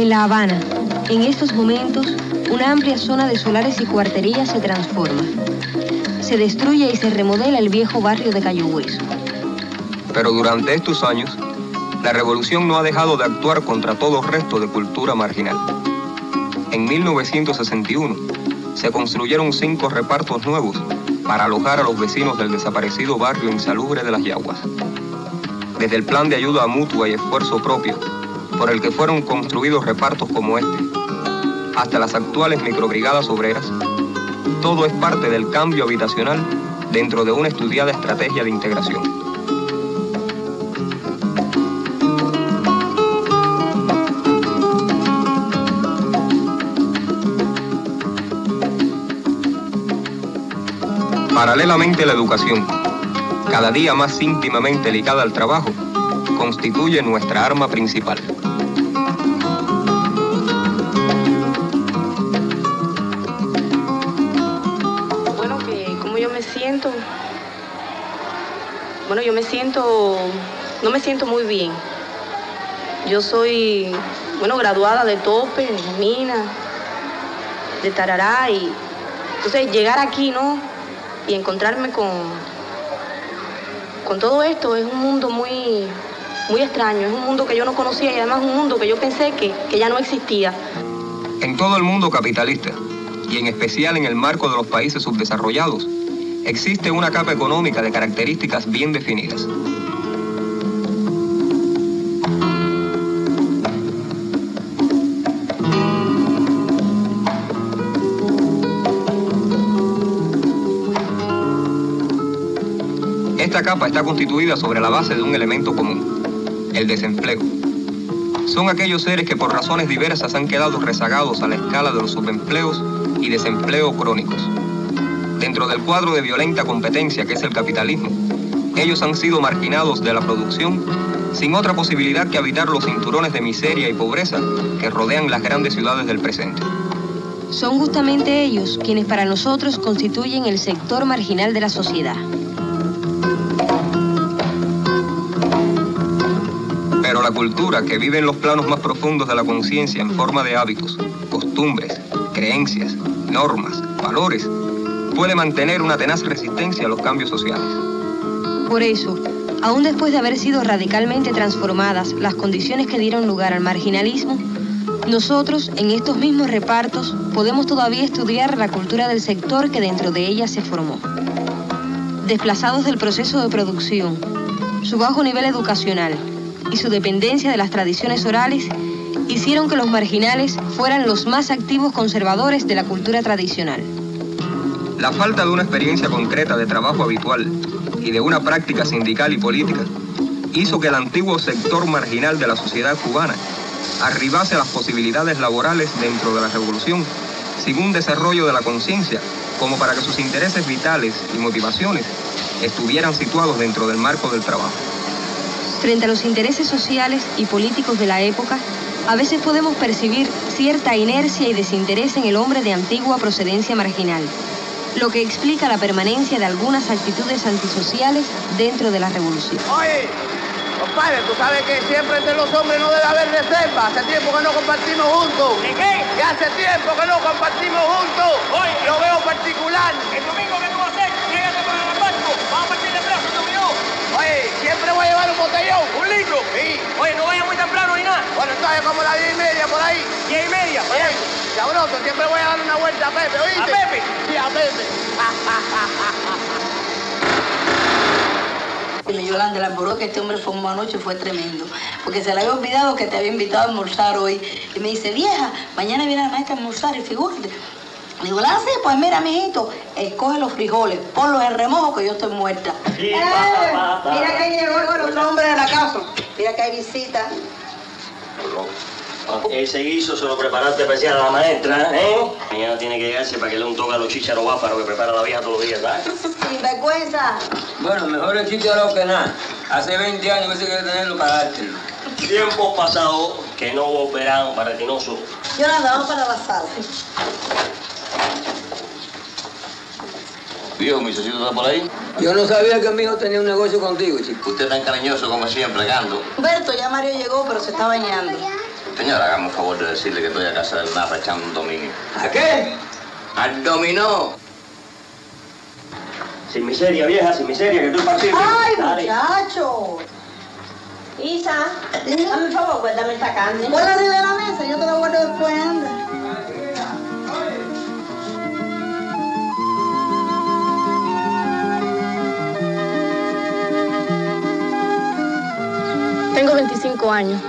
En La Habana, en estos momentos, una amplia zona de solares y cuarterías se transforma. Se destruye y se remodela el viejo barrio de Cayo Hueso. Pero durante estos años, la revolución no ha dejado de actuar contra todo resto de cultura marginal. En 1961 se construyeron cinco repartos nuevos para alojar a los vecinos del desaparecido barrio insalubre de las Yaguas. Desde el plan de ayuda mutua y esfuerzo propio, por el que fueron construidos repartos como este, hasta las actuales microbrigadas obreras, todo es parte del cambio habitacional dentro de una estudiada estrategia de integración. Paralelamente la educación, cada día más íntimamente ligada al trabajo, constituye nuestra arma principal. Yo me siento, no me siento muy bien. Yo soy, bueno, graduada de Tope, de Mina, de Tarará y entonces llegar aquí, ¿no? y encontrarme con, con todo esto es un mundo muy, muy extraño, es un mundo que yo no conocía y además un mundo que yo pensé que, que ya no existía. En todo el mundo capitalista, y en especial en el marco de los países subdesarrollados, existe una capa económica de características bien definidas. Esta capa está constituida sobre la base de un elemento común, el desempleo. Son aquellos seres que por razones diversas han quedado rezagados a la escala de los subempleos y desempleo crónicos. Dentro del cuadro de violenta competencia que es el capitalismo, ellos han sido marginados de la producción sin otra posibilidad que habitar los cinturones de miseria y pobreza que rodean las grandes ciudades del presente. Son justamente ellos quienes para nosotros constituyen el sector marginal de la sociedad. Pero la cultura que vive en los planos más profundos de la conciencia en forma de hábitos, costumbres, creencias, normas, valores, puede mantener una tenaz resistencia a los cambios sociales. Por eso, aún después de haber sido radicalmente transformadas las condiciones que dieron lugar al marginalismo, nosotros, en estos mismos repartos, podemos todavía estudiar la cultura del sector que dentro de ella se formó. Desplazados del proceso de producción, su bajo nivel educacional, y su dependencia de las tradiciones orales hicieron que los marginales fueran los más activos conservadores de la cultura tradicional. La falta de una experiencia concreta de trabajo habitual y de una práctica sindical y política hizo que el antiguo sector marginal de la sociedad cubana arribase a las posibilidades laborales dentro de la revolución sin un desarrollo de la conciencia como para que sus intereses vitales y motivaciones estuvieran situados dentro del marco del trabajo. Frente a los intereses sociales y políticos de la época, a veces podemos percibir cierta inercia y desinterés en el hombre de antigua procedencia marginal, lo que explica la permanencia de algunas actitudes antisociales dentro de la revolución. Oye, compadre, tú sabes que siempre entre los hombres no debe haber reserva. Hace tiempo que no compartimos juntos. ¿Y qué? Que hace tiempo que no compartimos juntos. Hoy lo veo particular. El domingo que tú vas a hacer, llégate con el barco, vamos a partir de plazo, tú y yo. Oye, siempre voy a llevar un botellón. ¿Un litro? Sí. Oye, no vayas muy temprano ni nada. Bueno, entonces como las diez y media por ahí. Diez y media, Oye, sabroso, siempre voy a dar una vuelta a Pepe, ¿oíste? ¿A Pepe? Sí, a Pepe. Dile, Yolanda, el alboroto que este hombre formó anoche fue tremendo. Porque se le había olvidado que te había invitado a almorzar hoy. Y me dice, vieja, mañana viene la maestra a almorzar y figúrate. Le digo, ah, sí, pues mira, mijito, escoge los frijoles, ponlos en remojo que yo estoy muerta. Sí, Eh, pasa, pasa. Mira que llegó el otro hombre de la casa. Mira que hay visita. Ese guiso se lo preparaste especial a la maestra, ¿eh? Mañana tiene que llegarse para que le un toque a los chícharos báfaros que prepara la vieja todos los días, ¿sabes? Sin vergüenza. Bueno, mejor el chícharo que nada. Hace 20 años que se quiere tenerlo para dártelo. Tiempos pasados que no volverán para Retinoso. Yolanda, vamos para la sala. Viejo, mi socito está por ahí. Yo no sabía que mi hijo tenía un negocio contigo, chico. Usted tan cariñoso como siempre, Gando. Humberto, ya Mario llegó, pero se está bañando. Señora, hágame un favor de decirle que estoy a casa del Napa echando un dominio. ¿A qué? ¡Al dominó! Sin miseria, vieja, sin miseria, que estoy partido. ¡Ay, Dale. muchacho! Isa, dame un favor, guárdame esta carne. Arriba de la mesa, yo te la guardo después, anda. 25 años.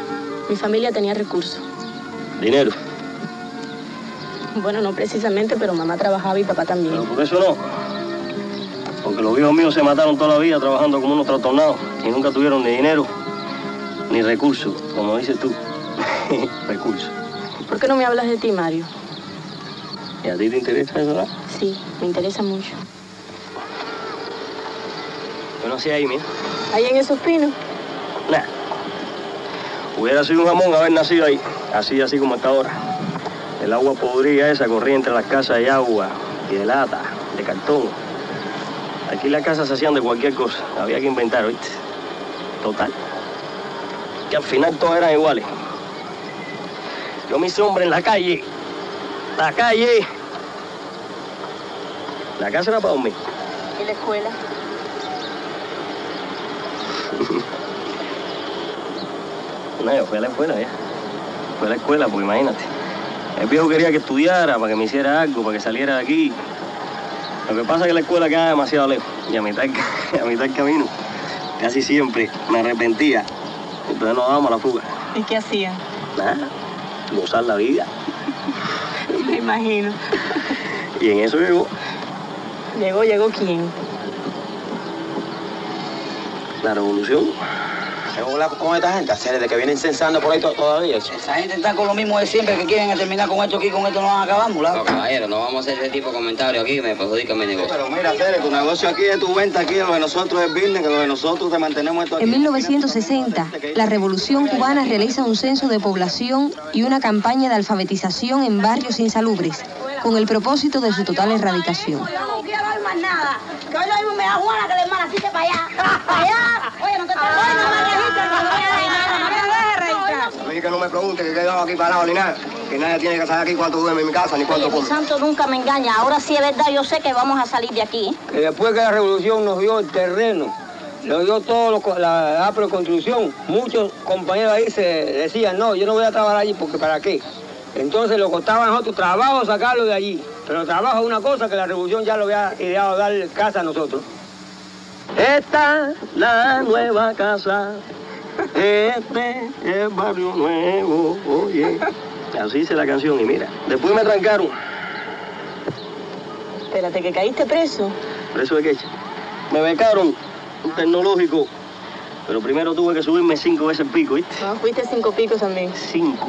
Mi familia tenía recursos. Dinero. Bueno, no precisamente, pero mamá trabajaba y papá también. Pero por eso no. Porque los viejos míos se mataron toda la vida trabajando como unos trastornados y nunca tuvieron ni dinero ni recursos, como dices tú. recursos. ¿Por qué no me hablas de ti, Mario? ¿Y a ti te interesa eso, no? Sí, me interesa mucho. Yo no sé ahí, mira. Ahí en esos pinos. Nah. Hubiera sido un jamón haber nacido ahí, así, así como está ahora. El agua podrida esa corría entre las casas de agua y de lata, de cartón. Aquí las casas se hacían de cualquier cosa, había que inventar, ¿viste? Total. Que al final todas eran iguales. Yo me hice hombre en la calle. La calle. La casa era para dormir. ¿Y la escuela? No, yo fui a la escuela ya. Fui a la escuela, pues imagínate. El viejo quería que estudiara para que me hiciera algo, para que saliera de aquí. Lo que pasa es que la escuela queda demasiado lejos. Y a mitad, a mitad del camino, casi siempre me arrepentía. Entonces nos dábamos a la fuga. ¿Y qué hacían? Nada, gozar la vida. Me imagino. Y en eso llegó Llegó, llegó quién. la revolución. ¿Qué bola con esta gente? Hacer de que vienen censando por ahí to- todavía. chico. Esa gente está con lo mismo de siempre, que quieren terminar con esto aquí, con esto no van a acabar, No, mulato. caballero, no vamos a hacer ese tipo de comentarios aquí que me perjudica mi negocio. Pero mira, Tere, tu negocio aquí es tu venta aquí, lo de nosotros es business, que lo de nosotros te mantenemos esto aquí. En 1960, la Revolución Cubana realiza un censo de población y una campaña de alfabetización en barrios insalubres, con el propósito de su total erradicación. Yo no quiero más nada. Hoy lo mismo me da Juana que la hermana así que para allá. Para allá. Oye, no te estoy no me registres a nada. No me dejes registrar. Que no me pregunte que he quedado aquí parado ni nada. Que nadie tiene que saber aquí cuánto duerme en mi casa ni cuánto Oye, mi come. santo nunca me engaña. Ahora sí es verdad, yo sé que vamos a salir de aquí. Que después que la revolución nos dio el terreno, nos dio todo lo, la, la construcción, muchos compañeros ahí se decían, no, yo no voy a trabajar allí porque ¿para qué? Entonces lo costaba a nosotros trabajo sacarlo de allí. Pero trabajo es una cosa que la revolución ya lo había ideado dar casa a nosotros. Esta la nueva casa, este es el barrio nuevo, oye. Así dice la canción y mira, después me trancaron. Espérate, que caíste preso. Preso de qué? Me becaron, un tecnológico. Pero primero tuve que subirme cinco veces el pico, ¿viste? No, fuiste cinco picos también. Cinco.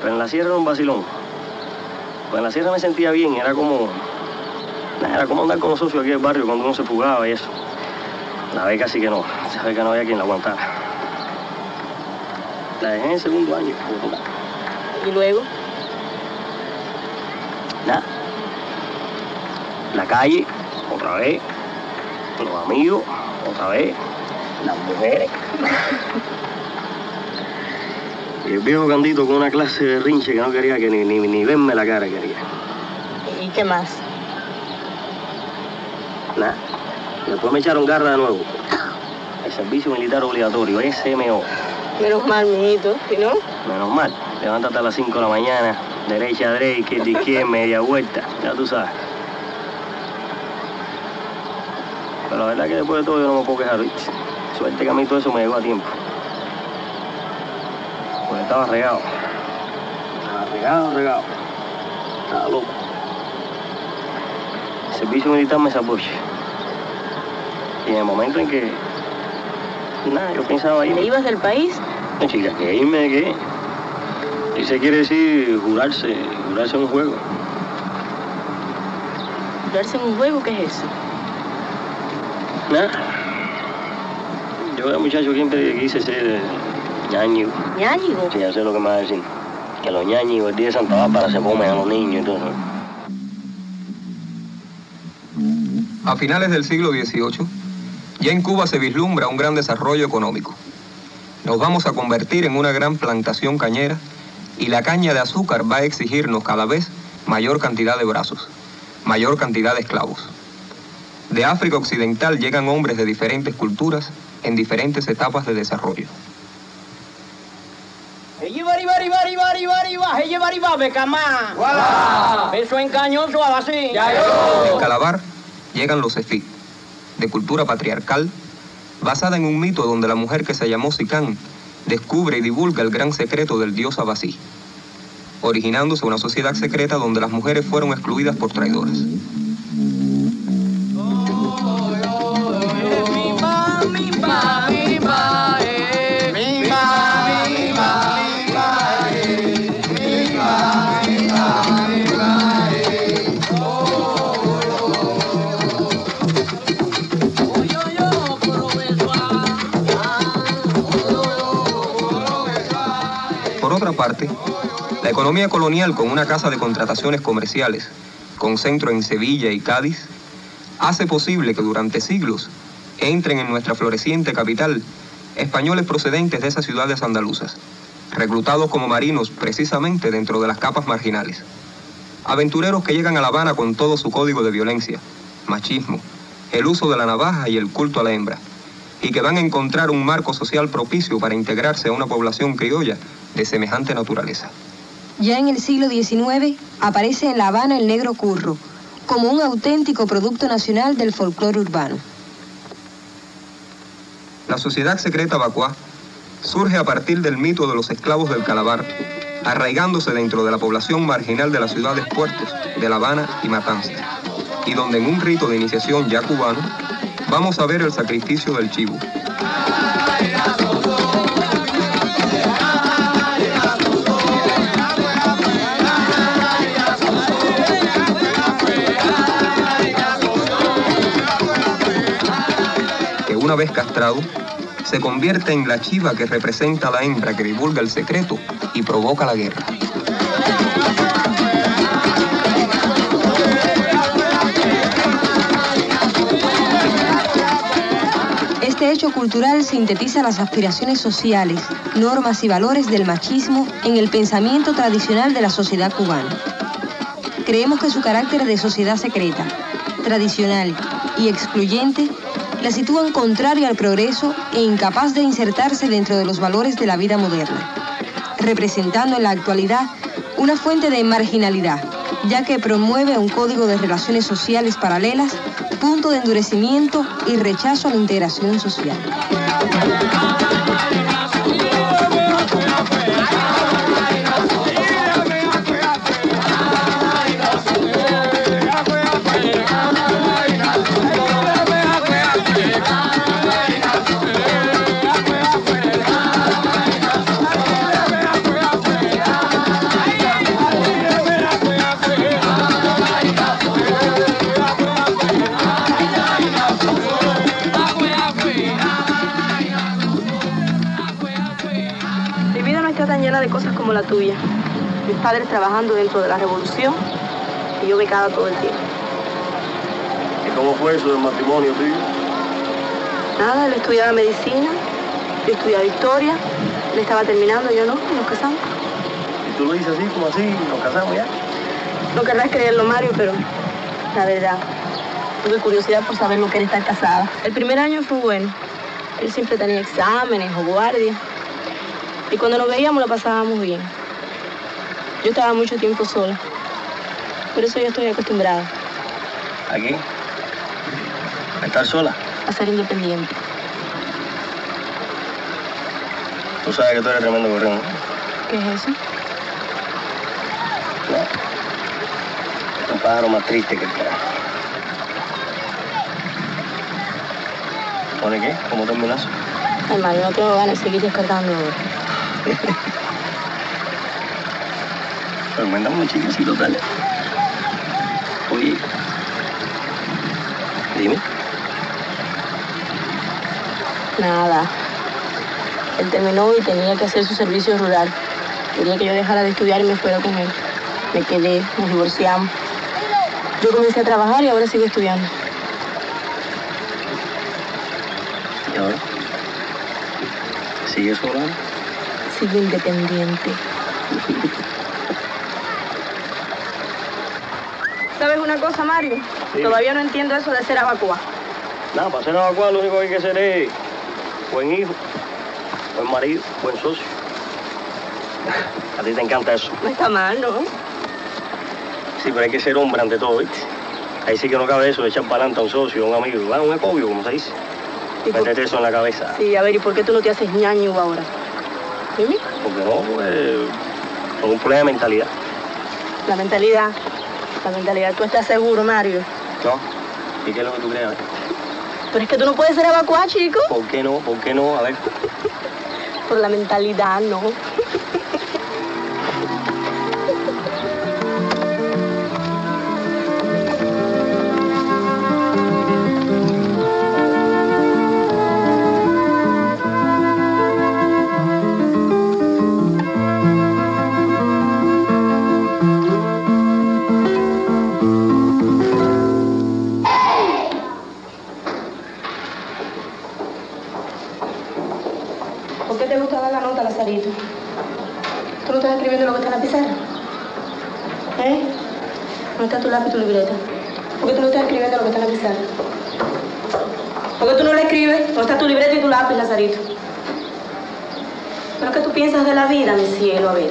Pero en la sierra era un vacilón. Pues en la sierra me sentía bien, era como. Era como andar con los socios aquí del barrio cuando uno se fugaba y eso. La beca sí que no. Esa beca no había quien la aguantara. La dejé en el segundo año. Y luego, Nada. La calle, otra vez. Los amigos, otra vez. Las mujeres. Y el viejo Candito con una clase de rinche que no quería que ni, ni, ni verme la cara quería. ¿y qué más? Nada. Después me echaron garra de nuevo. El servicio militar obligatorio, SMO. Menos mal, mijito, si no, Menos mal. Levántate a las 5 de la mañana, derecha, derecha, izquierda, izquierda, media vuelta. Ya tú sabes. Pero la verdad que después de todo yo no me puedo quejar, ¿viste? Suerte que a mí todo eso me llegó a tiempo. Estaba regado. Estaba regado, regado. Estaba loco. El servicio militar me salvó. che. Y en el momento en que... Nada, yo pensaba ¿te irme. ibas del país? No, chica, que irme de qué. Eso quiere decir jurarse, jurarse en un juego. ¿Jurarse en un juego? ¿Qué es eso? Nada. Yo era muchacho siempre quise ser ñañigo. ¿Ñáñigo? Sí, ya sé lo que me va a decir. Que los ñañigos el día de Santa Bárbara se comen a los niños y todo eso. A finales del siglo XVIII, ya en Cuba se vislumbra un gran desarrollo económico. nos vamos a convertir en una gran plantación cañera y la caña de azúcar va a exigirnos cada vez mayor cantidad de brazos, mayor cantidad de esclavos. De África Occidental llegan hombres de diferentes culturas en diferentes etapas de desarrollo. Eso engañoso así. En Calabar llegan los efí, de cultura patriarcal, basada en un mito donde la mujer que se llamó Sicán descubre y divulga el gran secreto del dios Abasí, originándose una sociedad secreta donde las mujeres fueron excluidas por traidoras. Economía colonial con una casa de contrataciones comerciales, con centro en Sevilla y Cádiz, hace posible que durante siglos entren en nuestra floreciente capital españoles procedentes de esas ciudades andaluzas, reclutados como marinos precisamente dentro de las capas marginales. Aventureros que llegan a La Habana con todo su código de violencia, machismo, el uso de la navaja y el culto a la hembra, y que van a encontrar un marco social propicio para integrarse a una población criolla de semejante naturaleza. Ya en el siglo XIX aparece en La Habana el negro curro, como un auténtico producto nacional del folclore urbano. La sociedad secreta Bacuá surge a partir del mito de los esclavos del Calabar, arraigándose dentro de la población marginal de las ciudades puertos de La Habana y Matanzas, y donde en un rito de iniciación ya cubano vamos a ver el sacrificio del chivo. Una vez castrado, se convierte en la chiva que representa a la hembra que divulga el secreto y provoca la guerra. Este hecho cultural sintetiza las aspiraciones sociales, normas y valores del machismo en el pensamiento tradicional de la sociedad cubana. Creemos que su carácter de sociedad secreta, tradicional y excluyente la sitúan contraria al progreso e incapaz de insertarse dentro de los valores de la vida moderna, representando en la actualidad una fuente de marginalidad, ya que promueve un código de relaciones sociales paralelas, punto de endurecimiento y rechazo a la integración social. Tuya. Mis padres trabajando dentro de la revolución y yo becada todo el tiempo. ¿Y cómo fue eso del matrimonio tuyo? Nada, él estudiaba medicina, yo estudiaba historia, él estaba terminando, yo no, y nos casamos. ¿Y tú lo dices así, como así, nos casamos ya? No querrás creerlo, Mario, pero la verdad, tuve curiosidad por saber lo que era estar casada. El primer año fue bueno. Él siempre tenía exámenes o guardias. Y cuando nos veíamos lo pasábamos bien. Yo estaba mucho tiempo sola. Por eso yo estoy acostumbrada ¿Aquí? ¿A estar sola? a ser independiente. Tú sabes que tú eres tremendo corriendo. ¿Qué es eso? Un pájaro más triste que el carajo. ¿Pone qué? ¿Cómo terminas? Mario, no tengo ganas de seguir descartando ahora. Pero cuéntame un chiquecito, dale. Oye. Dime. Nada. Él terminó y tenía que hacer su servicio rural. Quería que yo dejara de estudiar y me fuera con él. Me quedé, nos divorciamos. Yo comencé a trabajar y ahora sigo estudiando. ¿Y ahora? ¿Sigue sola? Sigue independiente. una cosa, Mario? Sí. Todavía no entiendo eso de ser abacua. Nada, para ser evacuado lo único que hay que ser es buen hijo, buen marido, buen socio. A ti te encanta eso. No está mal, ¿no? Sí, pero hay que ser hombre ante todo, ¿viste? Ahí sí que no cabe eso de echar para adelante a un socio, a un amigo, a un ecobio, como se dice. ¿Y por- Métete eso en la cabeza. Sí, a ver, ¿y por qué tú no te haces ñaño ahora? Dime. Porque no, pues, es un problema de mentalidad. La mentalidad. La mentalidad. ¿Tú estás seguro, Mario? ¿No? ¿Y qué es lo que tú crees? Pero es que tú no puedes ser abacua, chico. ¿Por qué no? ¿Por qué no? A ver. Por la mentalidad, no. La vida, mi cielo? A ver.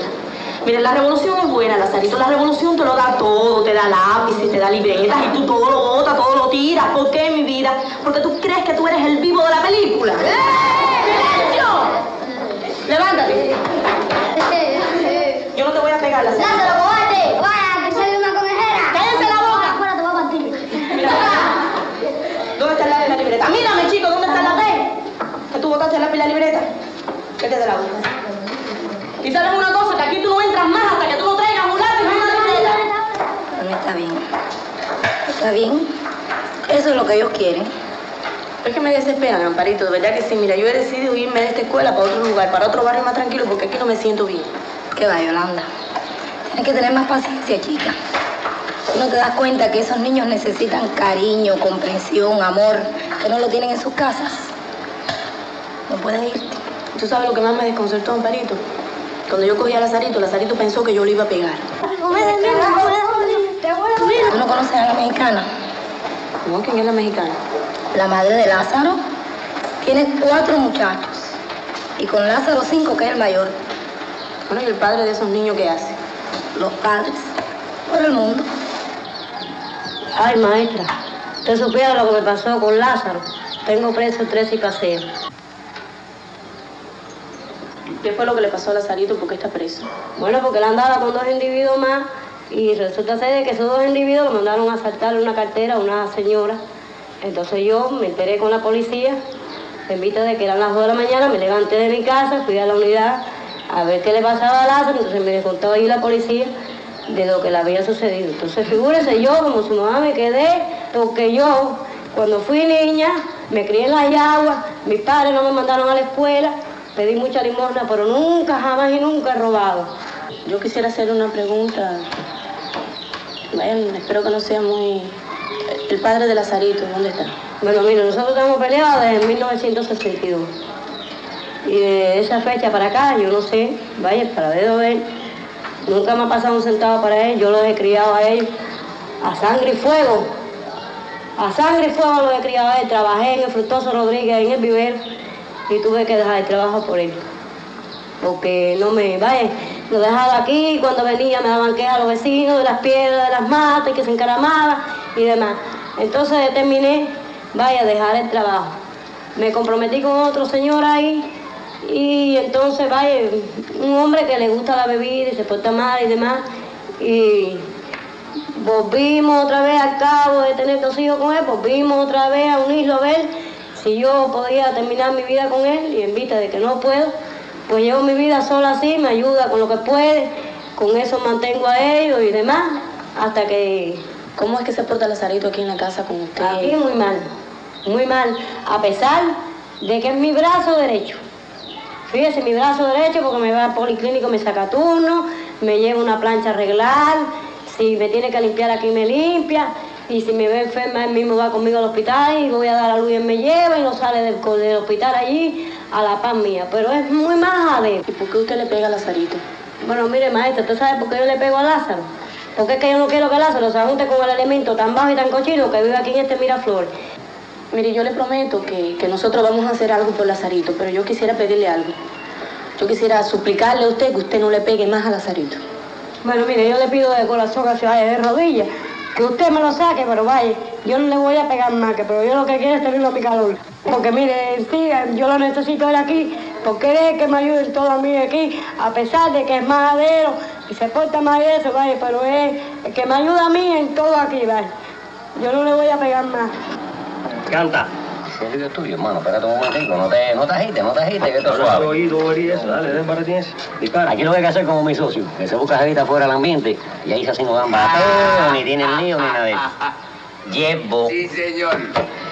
Mira, la revolución es buena, Lazarito. La revolución te lo da todo. Te da lápices, te da libretas y tú todo lo botas, todo lo tiras. ¿Por qué, mi vida? Porque tú crees que tú eres el vivo de la película. ¡Silencio! Levántate. Yo no te voy a pegar, Lazarito. Lázaro, cobarde. Vaya, que soy una conejera. ¡Cállense la boca! Afuera te voy a partir. Mira, ¿dónde está el lápiz y la libreta? Mírame, chico, ¿dónde está el lápiz? Que tú botaste el lápiz y la libreta. ¿Qué te da la boca? Y sabes una cosa, que aquí tú no entras más hasta que tú no traigas un lápiz y una libreta. No está bien. Está bien. Eso es lo que ellos quieren. Es que me desesperan, Amparito, de verdad que sí. Mira, yo he decidido irme de esta escuela para otro lugar, para otro barrio más tranquilo, porque aquí no me siento bien. ¿Qué va, Yolanda? Tienes que tener más paciencia, chica. ¿Tú no te das cuenta que esos niños necesitan cariño, comprensión, amor, que no lo tienen en sus casas? No puedes irte. ¿Tú sabes lo que más me desconcertó, Amparito? Cuando yo cogí a Lazarito, Lazarito pensó que yo lo iba a pegar. ¿Tú no conoces a la mexicana? ¿No? ¿Quién es la mexicana? La madre de Lázaro tiene cuatro muchachos. Y con Lázaro cinco, que es el mayor. Bueno, ¿y el padre de esos niños qué hace? Los padres. Por el mundo. Ay, maestra, usted supiera lo que me pasó con Lázaro. Tengo preso tres y paseo. ¿Qué fue lo que le pasó a Lazarito? ¿Por qué está preso? Bueno, porque él andaba con dos individuos más y resulta ser que esos dos individuos lo mandaron a asaltar una cartera a una señora. Entonces yo me enteré con la policía, en vista de que eran las 2 de la mañana, me levanté de mi casa, fui a la unidad a ver qué le pasaba a Lázaro, entonces me contó ahí la policía de lo que le había sucedido. Entonces figúrese yo como su mamá me quedé, porque yo cuando fui niña me crié en las yaguas, mis padres no me mandaron a la escuela, pedí mucha limosna, pero nunca, jamás y nunca he robado. Yo quisiera hacerle una pregunta. Espero que no sea muy... El padre de Lazarito, ¿dónde está? Bueno, mira, nosotros estamos peleados desde 1962. Y de esa fecha para acá, yo no sé, vaya, para dedo de él, nunca me ha pasado un centavo para él, yo lo he criado a él a sangre y fuego. A sangre y fuego lo he criado a él, trabajé en el Fructoso Rodríguez, en el vivero, y tuve que dejar el trabajo por él. Porque no me, vaya, lo dejaba aquí y cuando venía me daban quejas a los vecinos de las piedras, de las matas, que se encaramaba y demás. Entonces determiné, vaya, dejar el trabajo. Me comprometí con otro señor ahí y entonces, vaya, un hombre que le gusta la bebida y se porta mal y demás. Y volvimos otra vez al cabo de tener dos hijos con él, volvimos otra vez a unirlo a ver si yo podía terminar mi vida con él y en vista de que no puedo, pues llevo mi vida sola así, me ayuda con lo que puede, con eso mantengo a ellos y demás, hasta que... ¿Cómo es que se porta Lazarito aquí en la casa con usted? Aquí muy mal, muy mal, a pesar de que es mi brazo derecho. Fíjese, mi brazo derecho porque me va al policlínico, me saca turno, me lleva una plancha a arreglar, si me tiene que limpiar aquí me limpia, y si me ve enferma él mismo va conmigo al hospital y voy a dar a luz y él me lleva y no sale del hospital allí a la paz mía, pero es muy majadero. ¿Y por qué usted le pega a Lazarito? Bueno, mire, maestra, ¿usted sabe por qué yo le pego a Lázaro? Porque es que yo no quiero que Lázaro se junte con el elemento tan bajo y tan cochino que vive aquí en este Miraflores. Mire, yo le prometo que, que nosotros vamos a hacer algo por Lazarito, pero yo quisiera pedirle algo. Yo quisiera suplicarle a usted que usted no le pegue más a Lazarito. Bueno, mire, yo le pido de corazón que se vaya de rodillas, que usted me lo saque, pero vaya, yo no le voy a pegar más, que pero yo lo que quiero es tenerlo a mi calor. Porque mire, sí, yo lo necesito él aquí, porque es que me ayuda en todo a mí aquí, a pesar de que es majadero y se porta mal y eso, vaya, pero es el que me ayuda a mí en todo aquí, vaya. Yo no le voy a pegar más. Canta. Ese es tuyo, hermano. Espérate un momentico. No te, no te agites, no te agites, que esto es suave. oído, oí eso. Dale, den. Aquí lo que hay que hacer como mi socio, que se busca jevita fuera del ambiente y ahí así no dan bateo, ni tienen lío, ni nada de eso. Llevo. Sí, señor.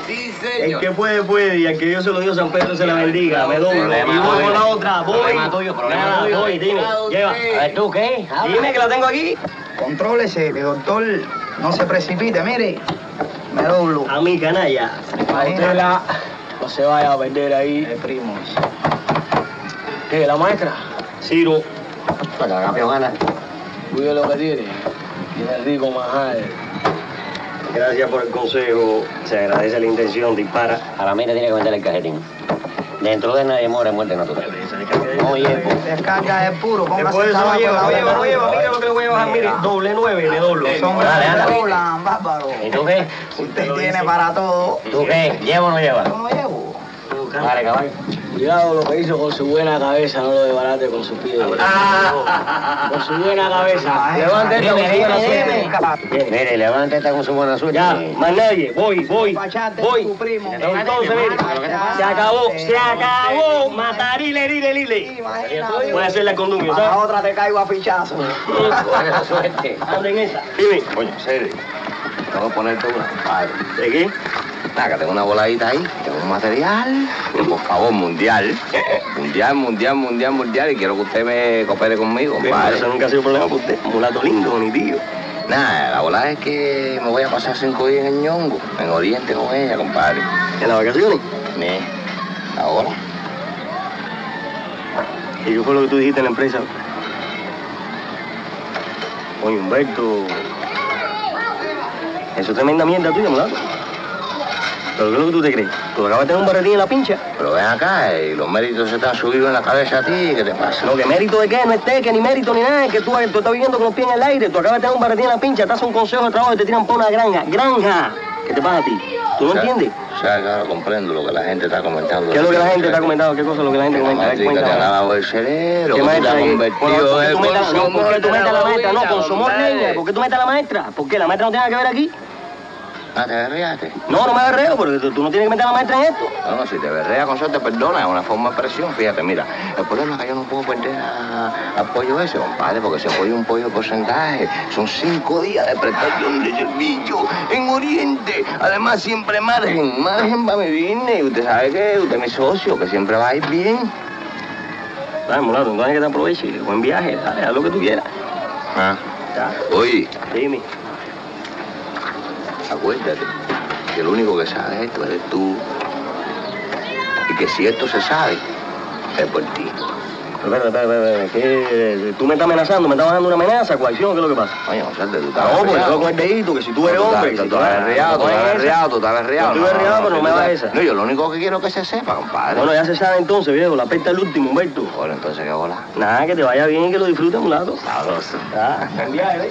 Sí, El que puede, puede, y al que Dios se lo dio San Pedro se la bendiga. Me doblo. Problema Y voy con la otra. Voy. Problema tuyo, problema Nada, tuyo. Voy, dime. Lleva. A ver, ¿tú qué? Habla. Dime que la tengo aquí. Contrólese, que doctor no se precipite, mire. Me doblo. A mi canalla. No se vaya a perder ahí. Eh, primos. ¿Qué? ¿La maestra? Ciro. Para la campeón gana. Cuide lo que tiene. Tiene rico majal. Gracias por el consejo. Se agradece la intención. Dispara. A la mira tiene que vender el cajetín. Dentro de nadie muere muerte natural. No llevo. Descarga es puro, póngase Después de eso no lleva, no lleva, no lleva. Mira lo que le voy a bajar. Mire, doble nueve, le doblo. Son Dale, anda. doblan, bárbaro. ¿Y tú qué? Usted tiene para todo. ¿Tú qué? ¿Llevo o no lleva? Yo no llevo. Dale, caballo. Cuidado lo que hizo con su buena cabeza, no lo desbarate con su pie. Con su buena cabeza. Levante esta con su buena suerte. Mire, levanta esta con su buena suerte. Ya, más nadie. Voy, voy, voy. Entonces, mire, se acabó, se acabó. Matarile, lile, lile. Voy a hacerle el condumio, A la ¿sabes? otra te caigo a fichazo. Buena suerte. Anda en esa. Dime. Coño, serio. Tengo que ponerte una. ¿De qué? Nada, que tengo una voladita ahí, tengo un material. Por favor, mundial. Mundial, mundial, mundial, mundial. Y quiero que usted me coopere conmigo, compadre. eso nunca ha sido problema para usted. Mulato lindo, ni tío. Nada, la volada es que me voy a pasar cinco días en Ñongo, en Oriente con ella, compadre. ¿En las vacaciones? Ne, ahora. ¿Y qué fue lo que tú dijiste en la empresa? Oye, Humberto. Eso es tremenda mierda tuya, mulato. ¿Pero qué es lo que tú te crees? ¿Tú acabas de tener un barretín en la pincha? Pero ven acá, y los méritos se te han subido en la cabeza a ti, ¿qué te pasa? No, que mérito de qué, no es que ni mérito ni nada, es que tú, tú estás viviendo con los pies en el aire, tú acabas de tener un barretín en la pincha, te hacen un consejo de trabajo y te tiran por una granja. ¡Granja! ¿Qué te pasa a ti? ¿Tú no O sea, entiendes? O sea, ahora comprendo lo que la gente está comentando. ¿Qué es lo que la gente está comentando? ¿Qué cosa es lo que la gente Que comenta? Maestra te ha lavado el cerebro, ¿Qué maestra ¿Por qué tú metes a- no, ¿por qué la maestra? No, con compadre. leña. ¿Por qué tú metes a la maestra? ¿Por qué? ¿La maestra no tiene nada que ver aquí? Ah, ¿te berreaste? No, no me berreo, porque tú, tú no tienes que meter a la maestra en esto. No, no, si te berrea con suerte, perdona, es una forma de expresión. Fíjate, mira, el problema es que yo no puedo perder a- al pollo ese, compadre, porque si pollo es un pollo de porcentaje, son cinco días de prestación de servicio en Oriente. Además, siempre margen, margen para mi business. Y usted sabe que usted es mi socio, que siempre va a ir bien. Dale, mulato, entonces que te aproveches. Buen viaje, dale, haz lo que tú quieras. Ah. Ya. Oye, Dime. Acuérdate que el único que sabe esto eres tú. Y que si esto se sabe, es por ti. Espera, espera, espera. ¿Tú me estás amenazando? ¿Me estás dando una amenaza? ¿Coacción? ¿Qué es lo que pasa? Oye, Gonzalo, tú estás No, pues yo con el dedito, que si tú eres Tú hombre... Tú estás berreado, tú estás berreado, tú estás berreado. Yo estoy berreado, pero no me estás- esa. No, yo lo único que quiero es que se sepa, compadre. Bueno, ya se sabe entonces, viejo, la pesta es el último, Humberto. Bueno, entonces, ¿qué bola? Nada, que te vaya bien y que lo disfrutes, mulato. Sabroso. Ah, buen viaje,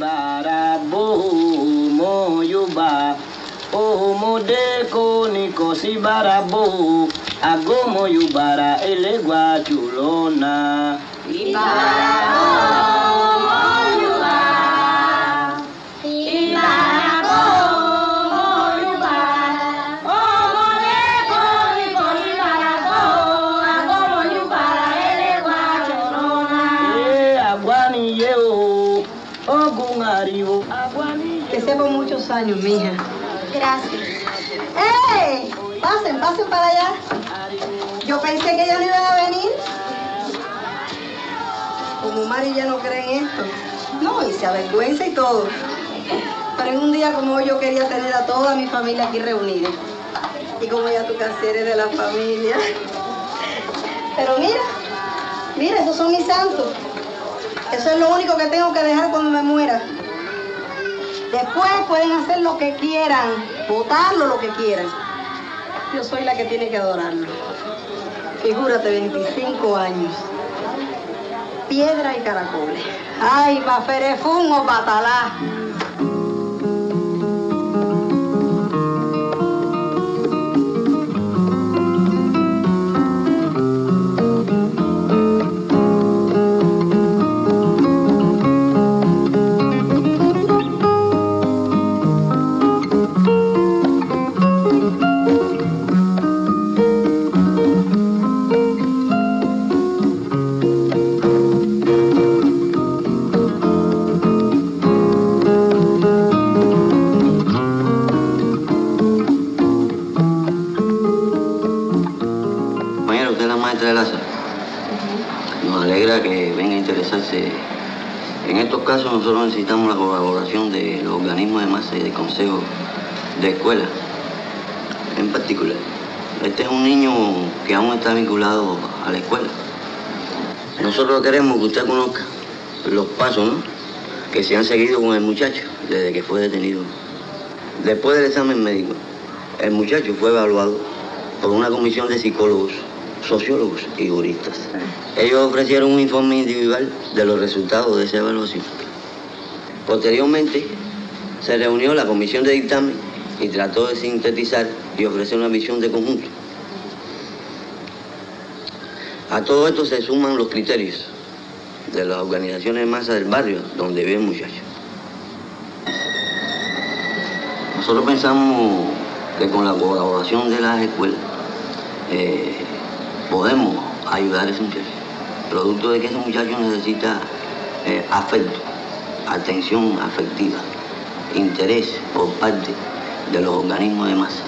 o mo yuba. O barabuhu moyuba ohumude koni kosi barabuhu agomoyubara elegwa chulona ibarabuhu Gracias. ¡Ey! Pasen, pasen para allá. Yo pensé que ellos no iban a venir. como Mari ya no cree en esto. No, y se avergüenza y todo. Pero en un día como hoy yo quería tener a toda mi familia aquí reunida. Y como ya tú casi eres de la familia. Pero mira, mira, esos son mis santos. Eso es lo único que tengo que dejar cuando me muera. Después pueden hacer lo que quieran, votarlo lo que quieran. Yo soy la que tiene que adorarlo. Figúrate, 25 años. Piedra y caracoles. Ay, Baferefún o Batalá. Está vinculado a la escuela. Nosotros queremos que usted conozca los pasos ¿no? que se han seguido con el muchacho desde que fue detenido. Después del examen médico, el muchacho fue evaluado por una comisión de psicólogos, sociólogos y juristas. Ellos ofrecieron un informe individual de los resultados de esa evaluación. Posteriormente, se reunió la comisión de dictamen y trató de sintetizar y ofrecer una visión de conjunto. A todo esto se suman los criterios de las organizaciones de masa del barrio donde vive el muchacho. Nosotros pensamos que con la colaboración de las escuelas eh, podemos ayudar a ese muchacho. Producto de que ese muchacho necesita eh, afecto, atención afectiva, interés por parte de los organismos de masa.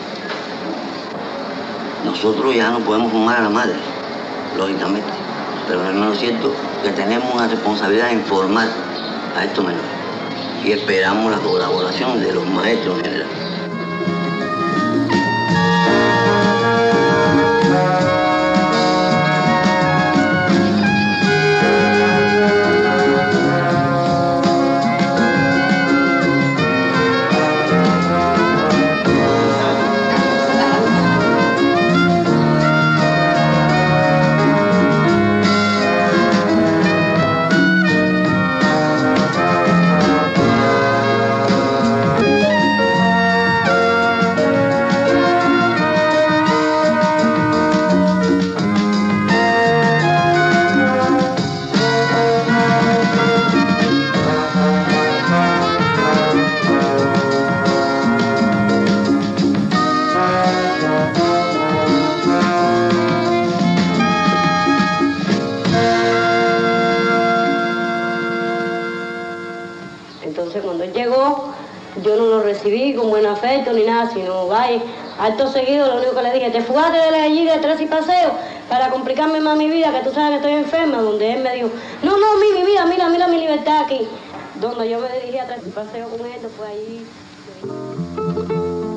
Nosotros ya no podemos formar a la madre, lógicamente, pero no es menos cierto que tenemos una responsabilidad en formar a estos menores y esperamos la colaboración de los maestros en general. Acto seguido lo único que le dije, te fugaste de allí de tres y paseo para complicarme más mi vida, que tú sabes que estoy enferma, donde él me dijo, no, no, mi, mi vida, mira, mira mi libertad aquí. Donde yo me dirigí a tres y paseo con él, fue allí. vieja,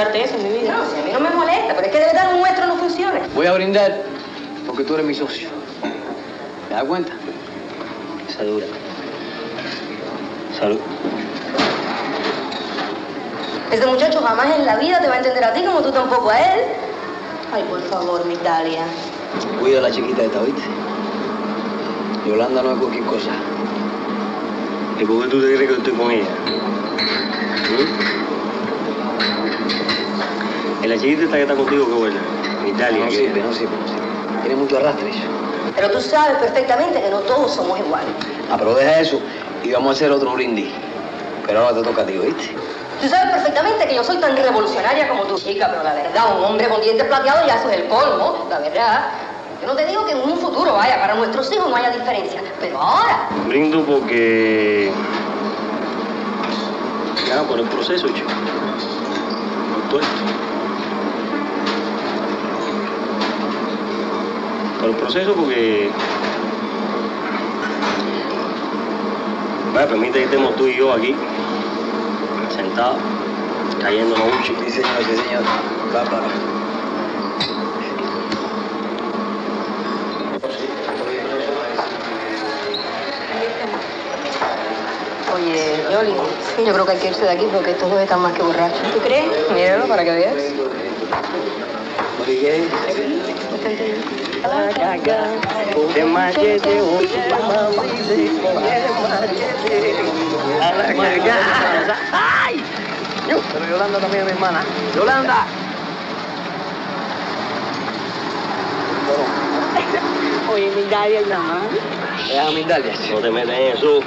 molestarte eso en mi vida. No, si a mí no me molesta, pero es que de verdad un nuestro no funciona. Voy a brindar porque tú eres mi socio. ¿Te das cuenta? Salud. Salud. Ese muchacho jamás en la vida te va a entender a ti como tú tampoco a él. Ay, por favor, mi Italia. Cuida a la chiquita esta, ¿viste? Yolanda no es cualquier cosa. ¿Y por qué tú te crees que estoy con ella? ¿Mm? ¿Y la chiquita esta que está contigo qué buena? Italia. No sirve, no sirve, no sirve. Tiene mucho arrastre eso. Pero tú sabes perfectamente que no todos somos iguales. Ah, pero deja eso y vamos a hacer otro brindis. Pero ahora te toca a ti, ¿oíste? Tú sabes perfectamente que yo soy tan revolucionaria como tú, chica, pero la verdad, un hombre con dientes plateados ya eso es el colmo, la verdad. Yo no te digo que en un futuro, vaya, para nuestros hijos no haya diferencia, pero ahora, Brindo porque... Ya, por el proceso, chico. Por todo esto. El proceso porque... Vaya, permite que estemos tú y yo aquí, sentados, cayéndonos mucho. Sí, señor, sí, señor. Oye, Yoli, yo creo que hay que irse de aquí porque estos dos están más que borrachos. ¿Tú crees? Míralo para que veas. Oye, mami, de comer machete. A la cagada. ¡Ay! Yo, pero Yolanda también es mi hermana. ¡Yolanda! Oye, mi Dalia, nada más. Deja mi Dalia. No te metas en eso.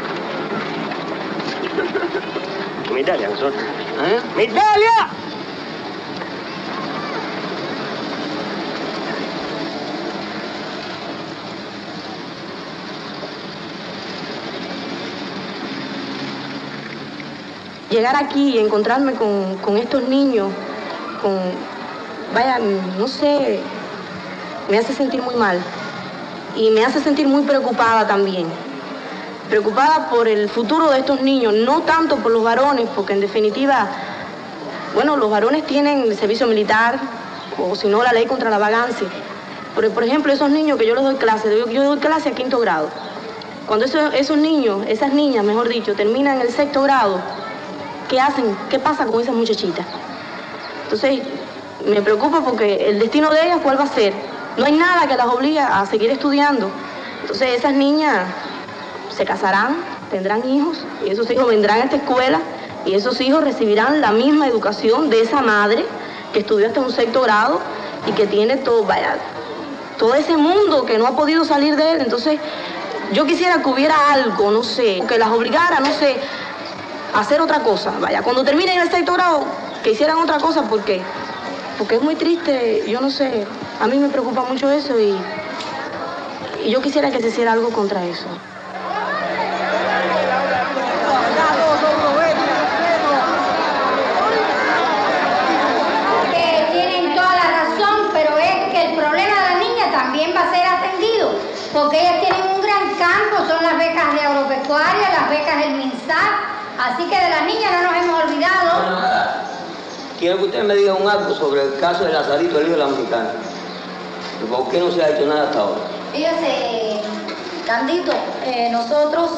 Mi Italia, nosotros. ¿Eh? ¡Mi Llegar aquí y encontrarme con, con estos niños, con, vaya, no sé, me hace sentir muy mal. Y me hace sentir muy preocupada también. Preocupada por el futuro de estos niños, no tanto por los varones, porque en definitiva, bueno, los varones tienen servicio militar, o si no, la ley contra la vagancia. Pero, por ejemplo, esos niños que yo les doy clase, yo, yo doy clase a quinto grado. Cuando esos, esos niños, esas niñas, mejor dicho, terminan el sexto grado, ¿qué hacen? ¿Qué pasa con esas muchachitas? Entonces, me preocupa porque el destino de ellas, ¿cuál va a ser? No hay nada que las obligue a seguir estudiando. Entonces, esas niñas se casarán, tendrán hijos, y esos hijos vendrán a esta escuela, y esos hijos recibirán la misma educación de esa madre que estudió hasta un sexto grado y que tiene todo, todo ese mundo que no ha podido salir de él. Entonces, yo quisiera que hubiera algo, no sé, que las obligara, no sé, hacer otra cosa. Vaya, cuando terminen el sexto grado, que hicieran otra cosa, porque porque es muy triste, yo no sé, a mí me preocupa mucho eso y, yo quisiera que se hiciera algo contra eso. Tienen toda la razón, pero es que el problema de las niñas también va a ser atendido, porque ellas tienen un gran campo, son las becas de agropecuaria, las becas del MINSAC, así que de las niñas no nos hemos olvidado. Quiero que usted me diga un algo sobre el caso de Lazarito, el hijo de la mexicana. ¿Por qué no se ha hecho nada hasta ahora? Fíjese, Candito, eh, nosotros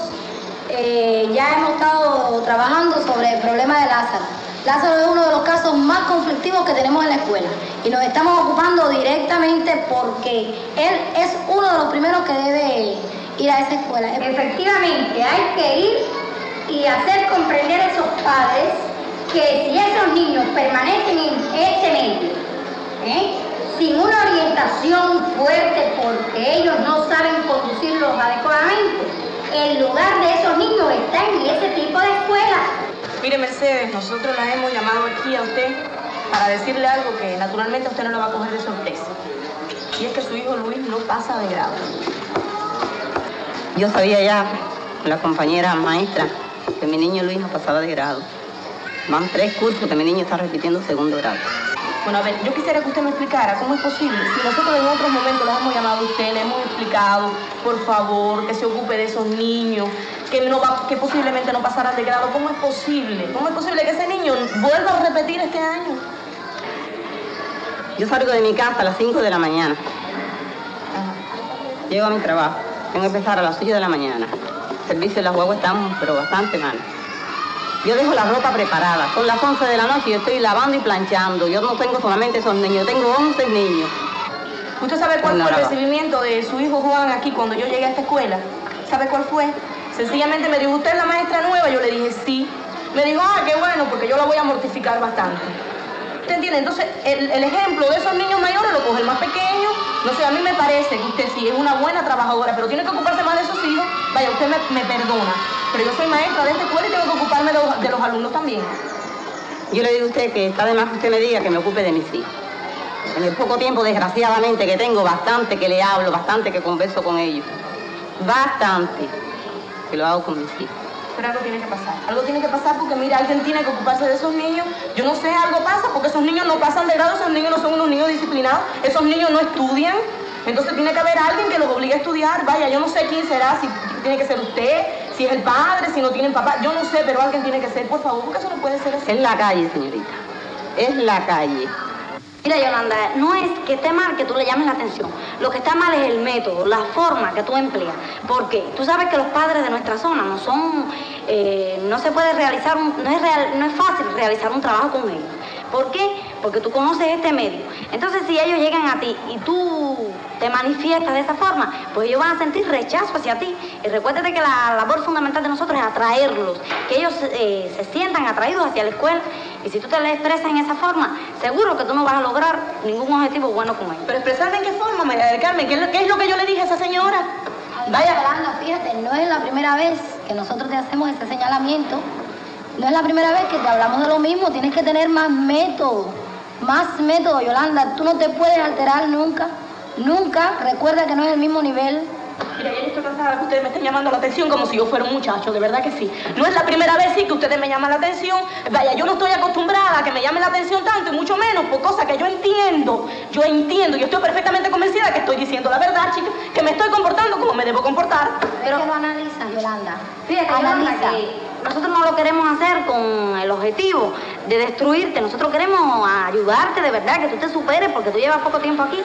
eh, ya hemos estado trabajando sobre el problema de Lázaro. Lázaro es uno de los casos más conflictivos que tenemos en la escuela y nos estamos ocupando directamente porque él es uno de los primeros que debe ir a esa escuela. Efectivamente, hay que ir y hacer comprender a esos padres que si esos niños permanecen en este medio, ¿eh? sin una orientación fuerte porque ellos no saben conducirlos adecuadamente, el lugar de esos niños está en ese tipo de escuela. Mire, Mercedes, nosotros la hemos llamado aquí a usted para decirle algo que naturalmente a usted no lo va a coger de sorpresa. Y es que su hijo Luis no pasa de grado. Yo sabía ya, la compañera maestra, mi niño Luis no pasaba de grado. Van tres cursos que mi niño está repitiendo segundo grado. Bueno, a ver, yo quisiera que usted me explicara cómo es posible. Si nosotros en otros momentos les hemos llamado a usted, le hemos explicado, por favor, que se ocupe de esos niños, que, no va, que posiblemente no pasaran de grado, ¿cómo es posible? ¿Cómo es posible que ese niño vuelva a repetir este año? Yo salgo de mi casa a las 5 de la mañana. Llego a mi trabajo. Tengo que empezar a las 8 de la mañana. Servicio de las guaguas están, pero bastante mal. Yo dejo la ropa preparada. Son las 11 de la noche y yo estoy lavando y planchando. Yo no tengo solamente esos niños, tengo 11 niños. ¿Usted sabe cuál No, fue el recibimiento de su hijo Juan aquí cuando yo llegué a esta escuela? ¿Sabe cuál fue? Sencillamente me dijo, ¿usted es la maestra nueva? Yo le dije, sí. Me dijo, ah, qué bueno, porque yo la voy a mortificar bastante. ¿Usted entiende? Entonces, el, el ejemplo de esos niños mayores lo coge el más pequeño. No sé, a mí me parece que usted sí es una buena trabajadora, pero tiene que ocuparse más de sus hijos. Vaya, usted me, me perdona, pero yo soy maestra de esta escuela y tengo que ocuparme de los, de los alumnos también. Yo le digo a usted que está de más que usted me diga que me ocupe de mis hijos. En el poco tiempo, desgraciadamente, que tengo, bastante que le hablo, bastante que converso con ellos. Bastante que lo hago con mis hijos. Pero algo tiene que pasar. Algo tiene que pasar porque, mira, alguien tiene que ocuparse de esos niños. Yo no sé, algo pasa porque esos niños no pasan de grado, esos niños no son unos niños disciplinados, esos niños no estudian. Entonces tiene que haber alguien que los obligue a estudiar. Vaya, yo no sé quién será, si tiene que ser usted, si es el padre, si no tienen papá. Yo no sé, pero alguien tiene que ser, por favor, porque eso no puede ser así. Es la calle, señorita. Es la calle. Mira, Yolanda, no es que esté mal que tú le llames la atención. Lo que está mal es el método, la forma que tú empleas. Porque tú sabes que los padres de nuestra zona no son, eh, no se puede realizar, un- no, es real- no es fácil realizar un trabajo con ellos. ¿Por qué? Porque tú conoces este medio. Entonces, si ellos llegan a ti y tú te manifiestas de esa forma, pues ellos van a sentir rechazo hacia ti. Y recuérdate que la labor fundamental de nosotros es atraerlos, que ellos eh, se sientan atraídos hacia la escuela. Y si tú te les expresas en esa forma, seguro que tú no vas a lograr ningún objetivo bueno con ellos. Pero expresarme en qué forma, María del Carmen, ¿qué es lo- qué es lo que yo le dije a esa señora? Vaya, Yolanda, fíjate, no es la primera vez que nosotros te hacemos ese señalamiento. No es la primera vez que te hablamos de lo mismo. Tienes que tener más método. Más método, Yolanda. Tú no te puedes alterar nunca. Nunca. Recuerda que no es el mismo nivel. Mira, yo estoy cansada de que ustedes me estén llamando la atención como si yo fuera un muchacho, de verdad que sí. No es la primera vez sí que ustedes me llaman la atención. Vaya, yo no estoy acostumbrada a que me llamen la atención tanto y mucho menos por cosas que yo entiendo. Yo entiendo, yo estoy perfectamente convencida que estoy diciendo la verdad, chicas, que me estoy comportando como me debo comportar. Pero que lo analizas, Yolanda. Fíjate, Yolanda, Analiza. que nosotros no lo queremos hacer con el objetivo de destruirte. Nosotros queremos ayudarte de verdad, que tú te superes porque tú llevas poco tiempo aquí,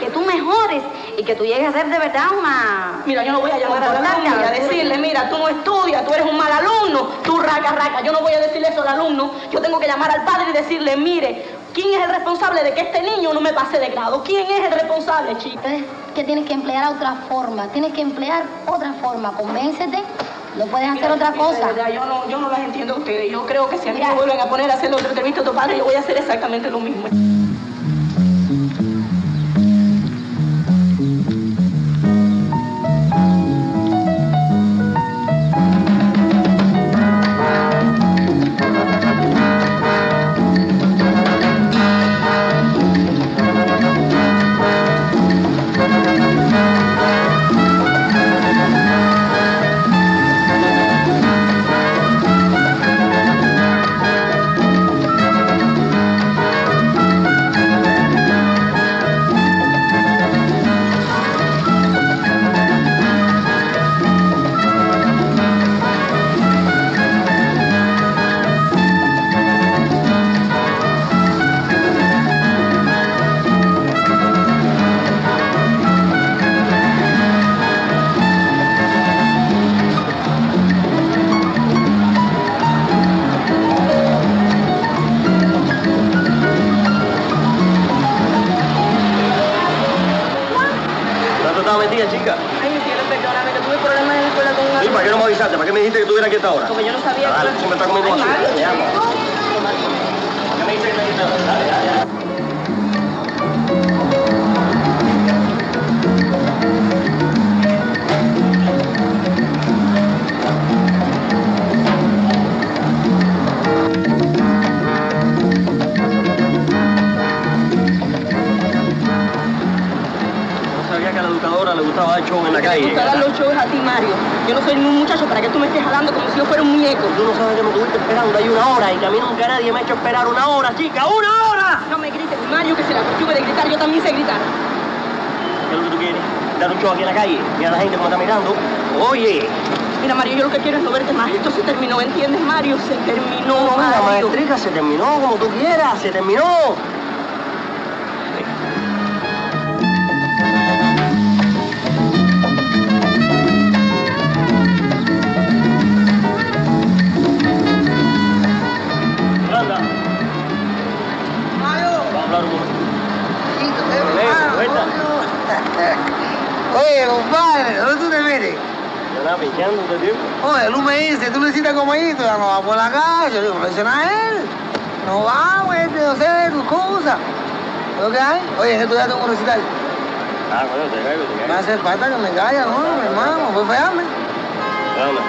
que tú mejores y que tú llegues a ser de verdad una... Mira, yo no voy a llamar al comportarte alumno y a la- decirle, mira, tú no estudias, tú eres un mal alumno, tú raca, raca. Yo no voy a decirle eso al alumno. Yo tengo que llamar al padre y decirle, mire, ¿quién es el responsable de que este niño no me pase de grado? ¿Quién es el responsable, chica? Entonces, que tienes que emplear otra forma. Tienes que emplear otra forma. Convéncete. No puedes hacer Mira, otra cosa. verdad, yo no, yo no las entiendo a ustedes. Yo creo que si a mí me vuelven a poner a hacer otra entrevista a tu padre, yo voy a hacer exactamente lo mismo. Yo no soy ningún muchacho para que tú me estés jalando como si yo fuera un muñeco. Tú no sabes que me tuviste esperando ahí una hora y que a mí nunca nadie me ha hecho esperar una hora, chica, ¡una hora! No me grites, Mario, que se la costumbre de gritar, yo también sé gritar. ¿Qué es lo que tú quieres? ¿Dar un show aquí en la calle? Mira la gente como está mirando. Oye. Mira, Mario, yo lo que quiero es no verte más. Esto se terminó, ¿entiendes, Mario? Se terminó, No, Mario. maestrica, se terminó como tú quieras, se terminó. Compadre, ¿dónde tú te metes? Yo todo el tiempo. Oye, Luz me dice, tú necesitas comidito, ya no va por la calle. Yo digo, menciona a él. No vamos, este, no sé de tus cosas. ¿Lo que hay? Oye, esto ya tengo un recital. Ah, bueno, te caigo, te Me caigo. hace falta que me caiga, ¿no? Mi hermano, pues fallarme. Yolanda.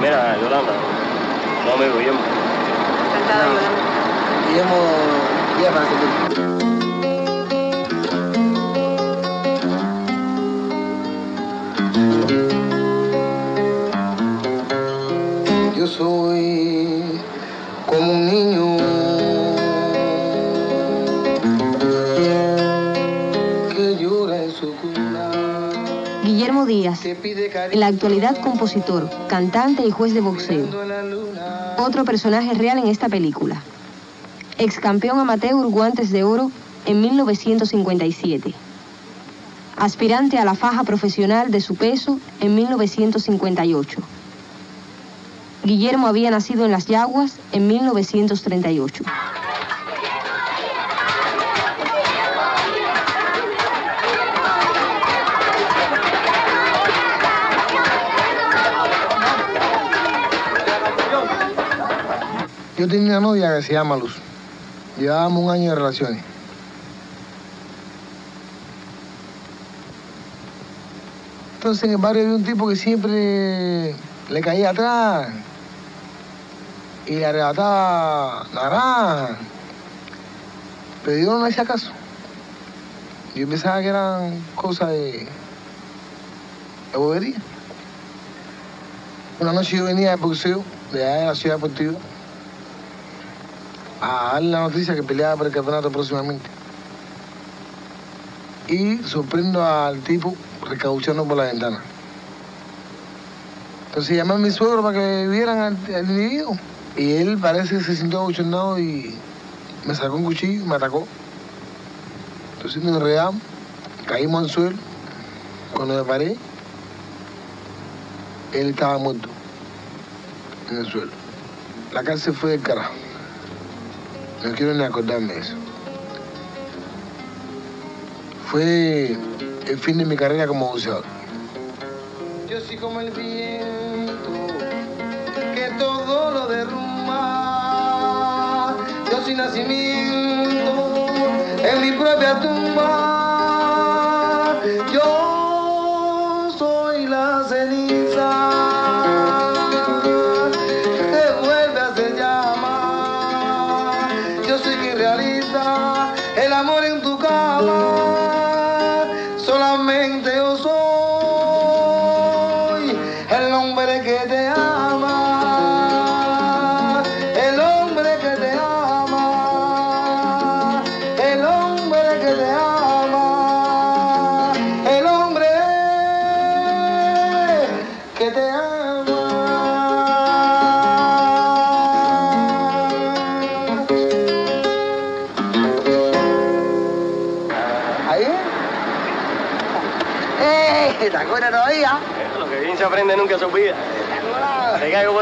Mira, Yolanda. No, amigo, Guillermo. Encantada, Yolanda. Guillermo, ya para soy como un niño que llora en su cuna. Guillermo Díaz, en la actualidad compositor, cantante y juez de boxeo. Otro personaje real en esta película. Ex campeón amateur guantes de oro en 1957. Aspirante a la faja profesional de su peso en 1958. Guillermo había nacido en Las Yaguas en 1938. Yo tenía una novia que se llama Luz. Llevábamos un año de relaciones. Entonces en el barrio había un tipo que siempre le caía atrás y le arrebataba naranja. Pero yo no le hacía caso. Yo pensaba que eran cosas de, de bobería. Una noche yo venía de boxeo, de allá de la ciudad deportiva, a darle la noticia que peleaba por el campeonato próximamente. Y sorprendo al tipo recauchando por la ventana. Entonces llamé a mi suegro para que vieran al, al individuo. Y él parece que se sintió abochornado y me sacó un cuchillo y me atacó. Entonces nos enredamos, caímos al suelo. Cuando me paré, él estaba muerto en el suelo. La cárcel fue del carajo. No quiero ni acordarme de eso. Fue el fin de mi carrera como boxeador. Yo soy como el viento que todo lo derrumba. Yo soy nacimiento en mi propia tumba. Yo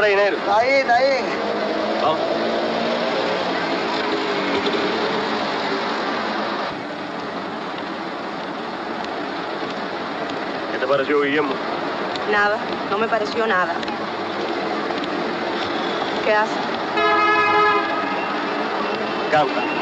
dinero. Está bien, está bien. Vamos. ¿Qué te pareció, Guillermo? Nada, no me pareció nada. ¿Qué hace? Canta.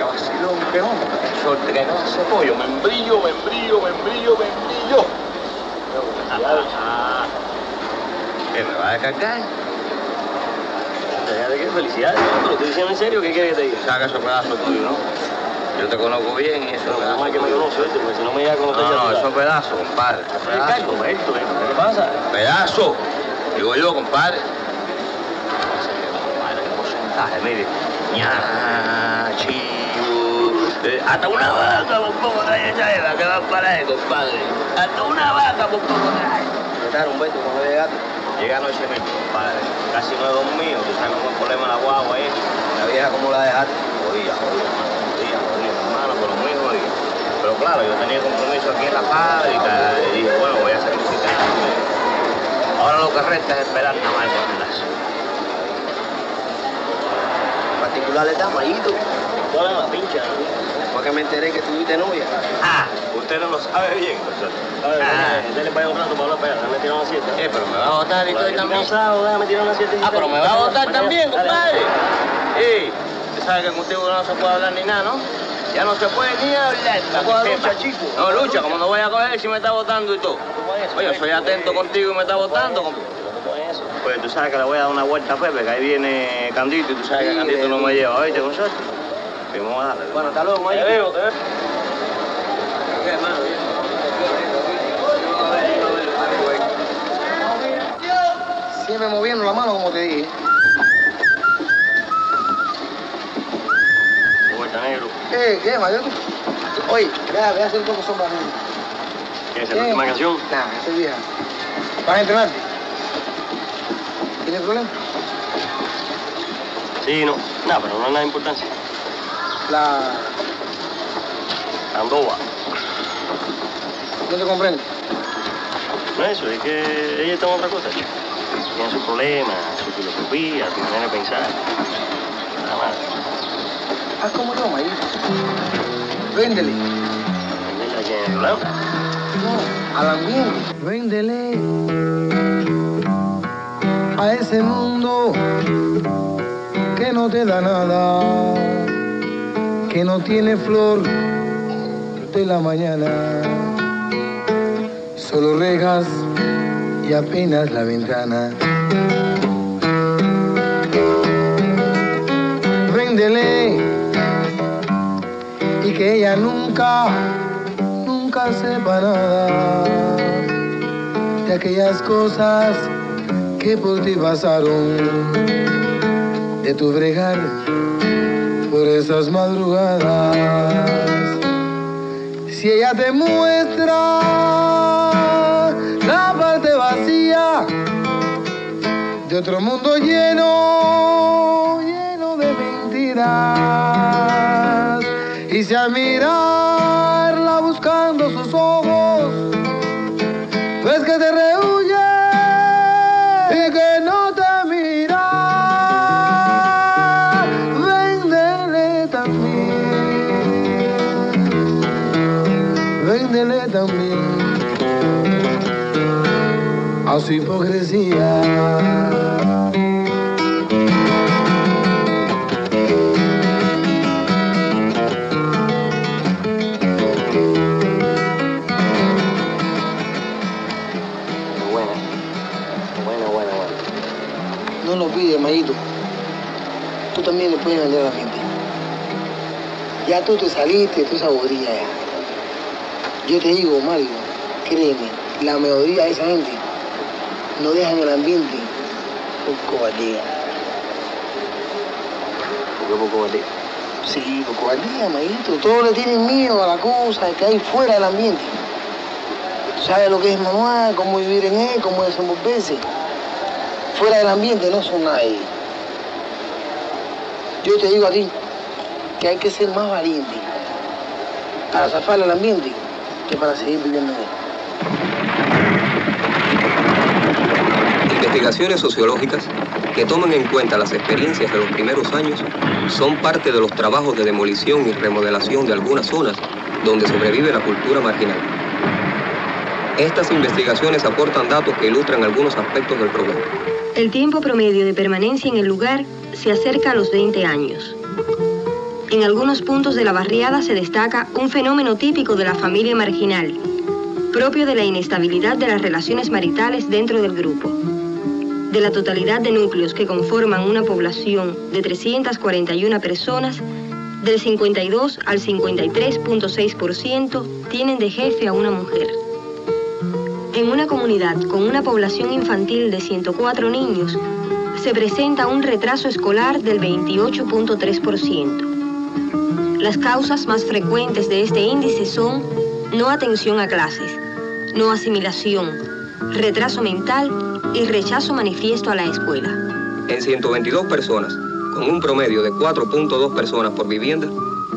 Que vacilón, pollo. Membrillo, membrillo, membrillo, membrillo. ¿Qué me va a cargar? muchacha, ya de qué felicidad. Pero estoy diciendo en serio, ¿qué quieres que te diga? Saca esos pedazos tuyos, ¿no? Yo te conozco bien y eso No, nada más que me conoce, ¿oíste? Porque si no me llega a conocer... No, no, tú esos sabes. pedazos, compadre. ¿Qué Pedazos. calco, esto, esto? ¿Qué pasa? Pedazo. Digo yo, compadre. Compadre, qué porcentaje, mire. Ña, chivo. Eh, hasta una vaca por poco trae esa Eva que va para ahí, compadre. Hasta una vaca por poco trae. Está Humberto, ¿cómo le llegaste? Llega anoche mismo, compadre. Casi no he dormido. Tú sabes cómo es el problema la guagua ahí. La vieja, ¿cómo la dejaste? Jodía, jodía, hermano. Jodía, jodía, hermano, pero muy jodía. Pero claro, yo tenía compromiso aquí en la fábrica y dije, bueno, voy a sacrificar. Ahora lo que resta es esperar nada más particular le da Mayito. ¿Cuál es la pincha? Fue que me enteré que tuviste novia. Ah, usted no lo sabe bien. A ver, Ah. dale para allá un rato para hablar para allá. Tirar una siesta. Eh, pero me va a votar y Estoy también. cansado, tirar una siesta. Ah, pero me va a votar también, compadre. Ey, usted sabe que contigo no se puede hablar ni nada, ¿no? Ya no se puede ni hablar. para ¿Cómo que lucha, chico? No, lucha, como no voy a coger si me está votando y todo. Oye, soy atento contigo y me está votando. comp- Pues tú sabes que le voy a dar una vuelta a Pepe, que ahí viene Candito y tú sabes que Candito no me lleva, ¿oíste, con a. Bueno, hasta luego, Mayito. Te veo, te veo. Siempre moviendo la mano, como te dije. Vuelta negro. Eh, ¿qué, Mario? Oye, vea, voy a hacer un poco sombra. ¿Qué es la última canción? Nah, estoy vieja. ¿Vas a entrenarte? ¿Tienes problema? Sí, no. Nada, pero no es nada de importancia. La... Andoba. No te comprendo. No es eso, es que ella está en otra cosa, chico. Tiene su problema, su filosofía, su manera de pensar. Nada más. Haz como yo, Mario. Véndele. ¿Venderla aquí en el Rolando? No, al ambiente. Véndele a ese mundo que no te da nada, que no tiene flor de la mañana, solo rejas y apenas la ventana. Véndele y que ella nunca nunca sepa nada de aquellas cosas que por ti pasaron, de tu bregar por esas madrugadas. Si ella te muestra la parte vacía de otro mundo lleno, tú te saliste de tu saboría ya. Yo te digo, Mario, créeme, la melodía de esa gente no dejan el ambiente por cobardía. ¿Por qué por cobardía? Sí, por cobardía, Mayito. Todos le tienen miedo a la cosa que hay fuera del ambiente. Tú sabes lo que es manual, cómo vivir en él, cómo desenvolverse. Fuera del ambiente no son nadie. Yo te digo a ti que hay que ser más valiente para zafar el ambiente que para seguir viviendo en él. Investigaciones sociológicas que toman en cuenta las experiencias de los primeros años son parte de los trabajos de demolición y remodelación de algunas zonas donde sobrevive la cultura marginal. Estas investigaciones aportan datos que ilustran algunos aspectos del problema. El tiempo promedio de permanencia en el lugar se acerca a los 20 años. En algunos puntos de la barriada se destaca un fenómeno típico de la familia marginal, propio de la inestabilidad de las relaciones maritales dentro del grupo. de la totalidad de núcleos que conforman una población de 341 personas, del 52 al 53.6% tienen de jefe a una mujer. En una comunidad con una población infantil de 104 niños, se presenta un retraso escolar del 28.3%. Las causas más frecuentes de este índice son no atención a clases, no asimilación, retraso mental y rechazo manifiesto a la escuela. En 122 personas, con un promedio de 4.2 personas por vivienda,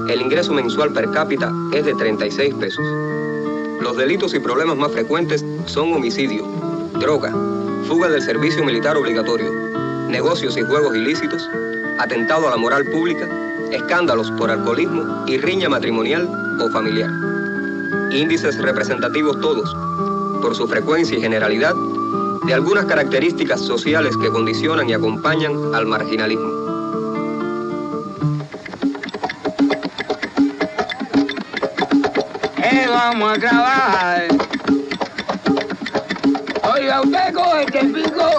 el ingreso mensual per cápita es de 36 pesos. Los delitos y problemas más frecuentes son homicidio, droga, fuga del servicio militar obligatorio, negocios y juegos ilícitos, atentado a la moral pública, escándalos por alcoholismo y riña matrimonial o familiar. Índices representativos todos, por su frecuencia y generalidad, de algunas características sociales que condicionan y acompañan al marginalismo. Eh, vamos a trabajar. Oiga, usted coge este pico.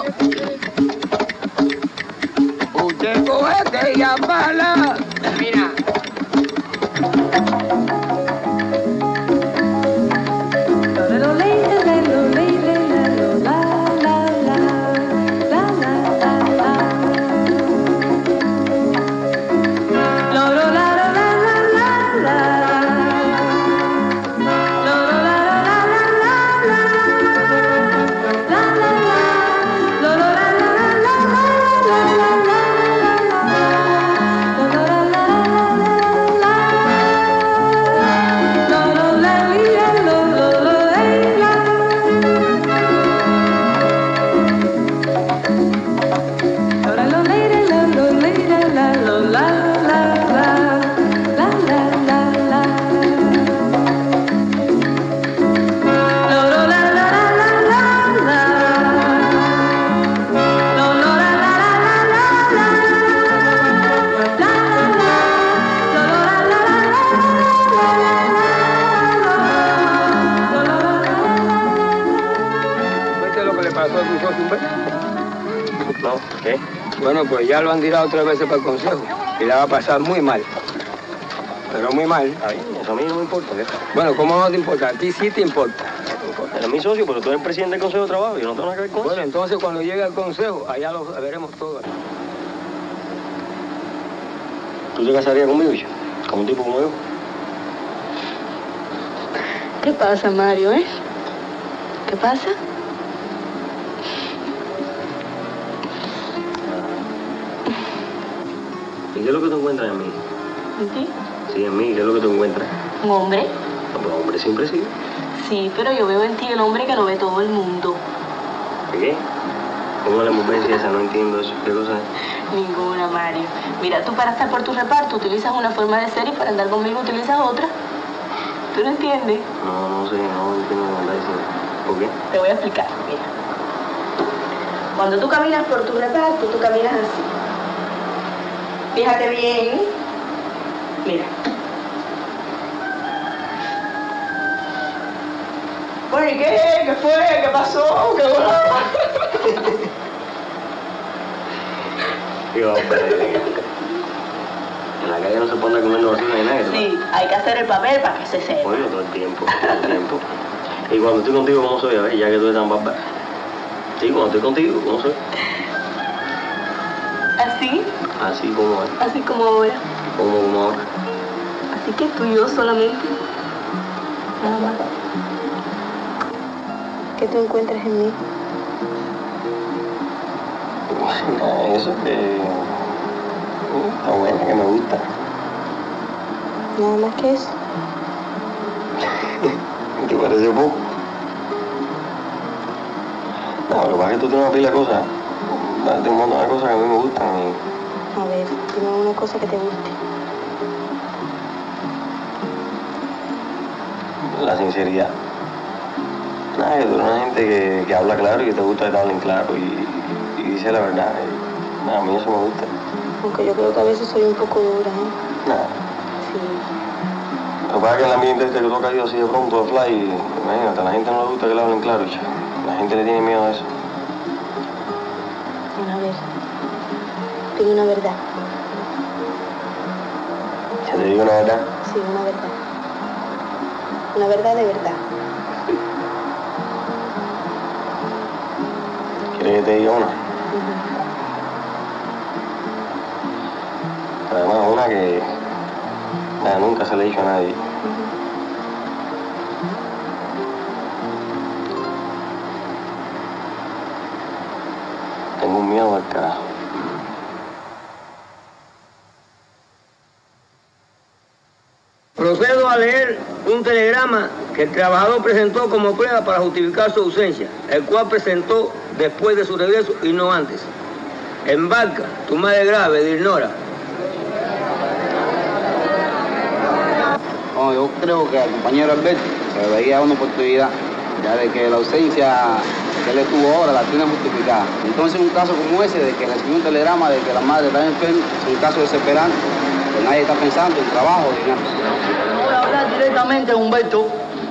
Usted coge aquella pala. Mira. Ya lo han tirado tres veces para el consejo y la va a pasar muy mal. Pero muy mal. Eso a mí no me importa. ¿qué? Bueno, ¿cómo no te importa? A ti sí te importa. Eres mi socio, pero tú eres presidente del Consejo de Trabajo. Yo no tengo nada que ver con Bueno, eso. entonces cuando llegue al consejo, allá lo veremos todo. ¿Tú te casarías conmigo, hijo? Con un tipo como yo. ¿Qué pasa, Mario, eh? ¿Qué pasa? ¿Un hombre? No, pues hombre siempre sí. Sí, pero yo veo en ti el hombre que lo ve todo el mundo. ¿De qué? ¿Cómo la mujer esa? No entiendo eso. ¿Qué cosa es? Ninguna, Mario. Mira, tú para estar por tu reparto utilizas una forma de ser y para andar conmigo utilizas otra. ¿Tú no entiendes? No, no sé, no entiendo que andas diciendo. ¿Por qué? Te voy a explicar, mira. Cuando tú caminas por tu reparto, tú caminas así. Fíjate bien. Mira. Bueno, ¿y qué? ¿Qué fue? ¿Qué pasó? ¿Qué volaba? Digo. En la calle no se pone a comer basura ni nada. Sí, hay que hacer el papel para que se sepa. Bueno, todo el tiempo, todo el tiempo. Y cuando estoy contigo, ¿cómo soy? A ver, ya que tú eres tan bárbara. Sí, cuando estoy contigo, ¿cómo soy? Así, Así como así como ahora. Como, como ahora. Así que tú y yo solamente. Nada más. ¿Qué tú encuentras en mí? Nada, eso que... Está buena, que me gusta. Nada más que eso. ¿Te parece poco? No, lo que pasa es que tú tienes una pila de cosas. Un montón de cosas que a mí me gustan y... A ver, dime una cosa que te guste. la sinceridad. Una gente que, que habla claro y que te gusta que te hablen claro y, y dice la verdad. Y, nada, a mí eso me gusta. Aunque yo creo que a veces soy un poco dura, ¿eh? Nada. Sí. Lo que pasa es que en el ambiente este que tú has caído así de pronto de fly, imagínate, a la gente no le gusta que le hablen claro, chico. La gente le tiene miedo a eso. decir una verdad. ¿Se te digo una verdad? Sí, una verdad. Una verdad de verdad. ¿Quieres que te diga una? Además, una que nunca se le dicho a nadie. Tengo un miedo al carajo. Procedo a leer un telegrama que el trabajador presentó como prueba para justificar su ausencia, el cual presentó después de su regreso y no antes. Embarca, tu madre grave, de ignora. No, yo creo que al compañero Alberto se le veía una oportunidad, ya de que la ausencia que él estuvo ahora la tiene justificada. Entonces un caso como ese, de que recibió un telegrama de que la madre está enferma, es un caso desesperante, que nadie está pensando en trabajo ni nada. No voy a hablar directamente de Humberto.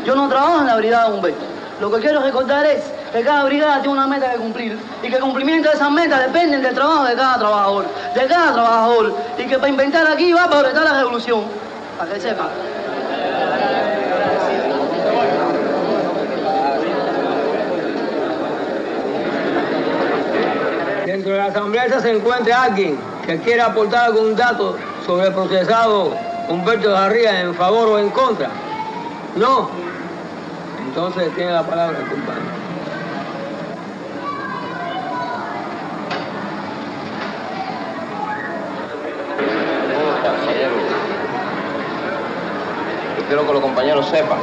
Yo no trabajo en la brigada de Humberto. Lo que quiero recordar es que cada brigada tiene una meta que cumplir y que el cumplimiento de esas metas dependen del trabajo de cada trabajador, de cada trabajador. Y que para inventar aquí va para retar la revolución. Para que sepan. Dentro de la asamblea se encuentra alguien que quiera aportar algún dato sobre el procesado Humberto Garría en favor o en contra. No. Entonces tiene la palabra el compañero. Quiero que los compañeros sepan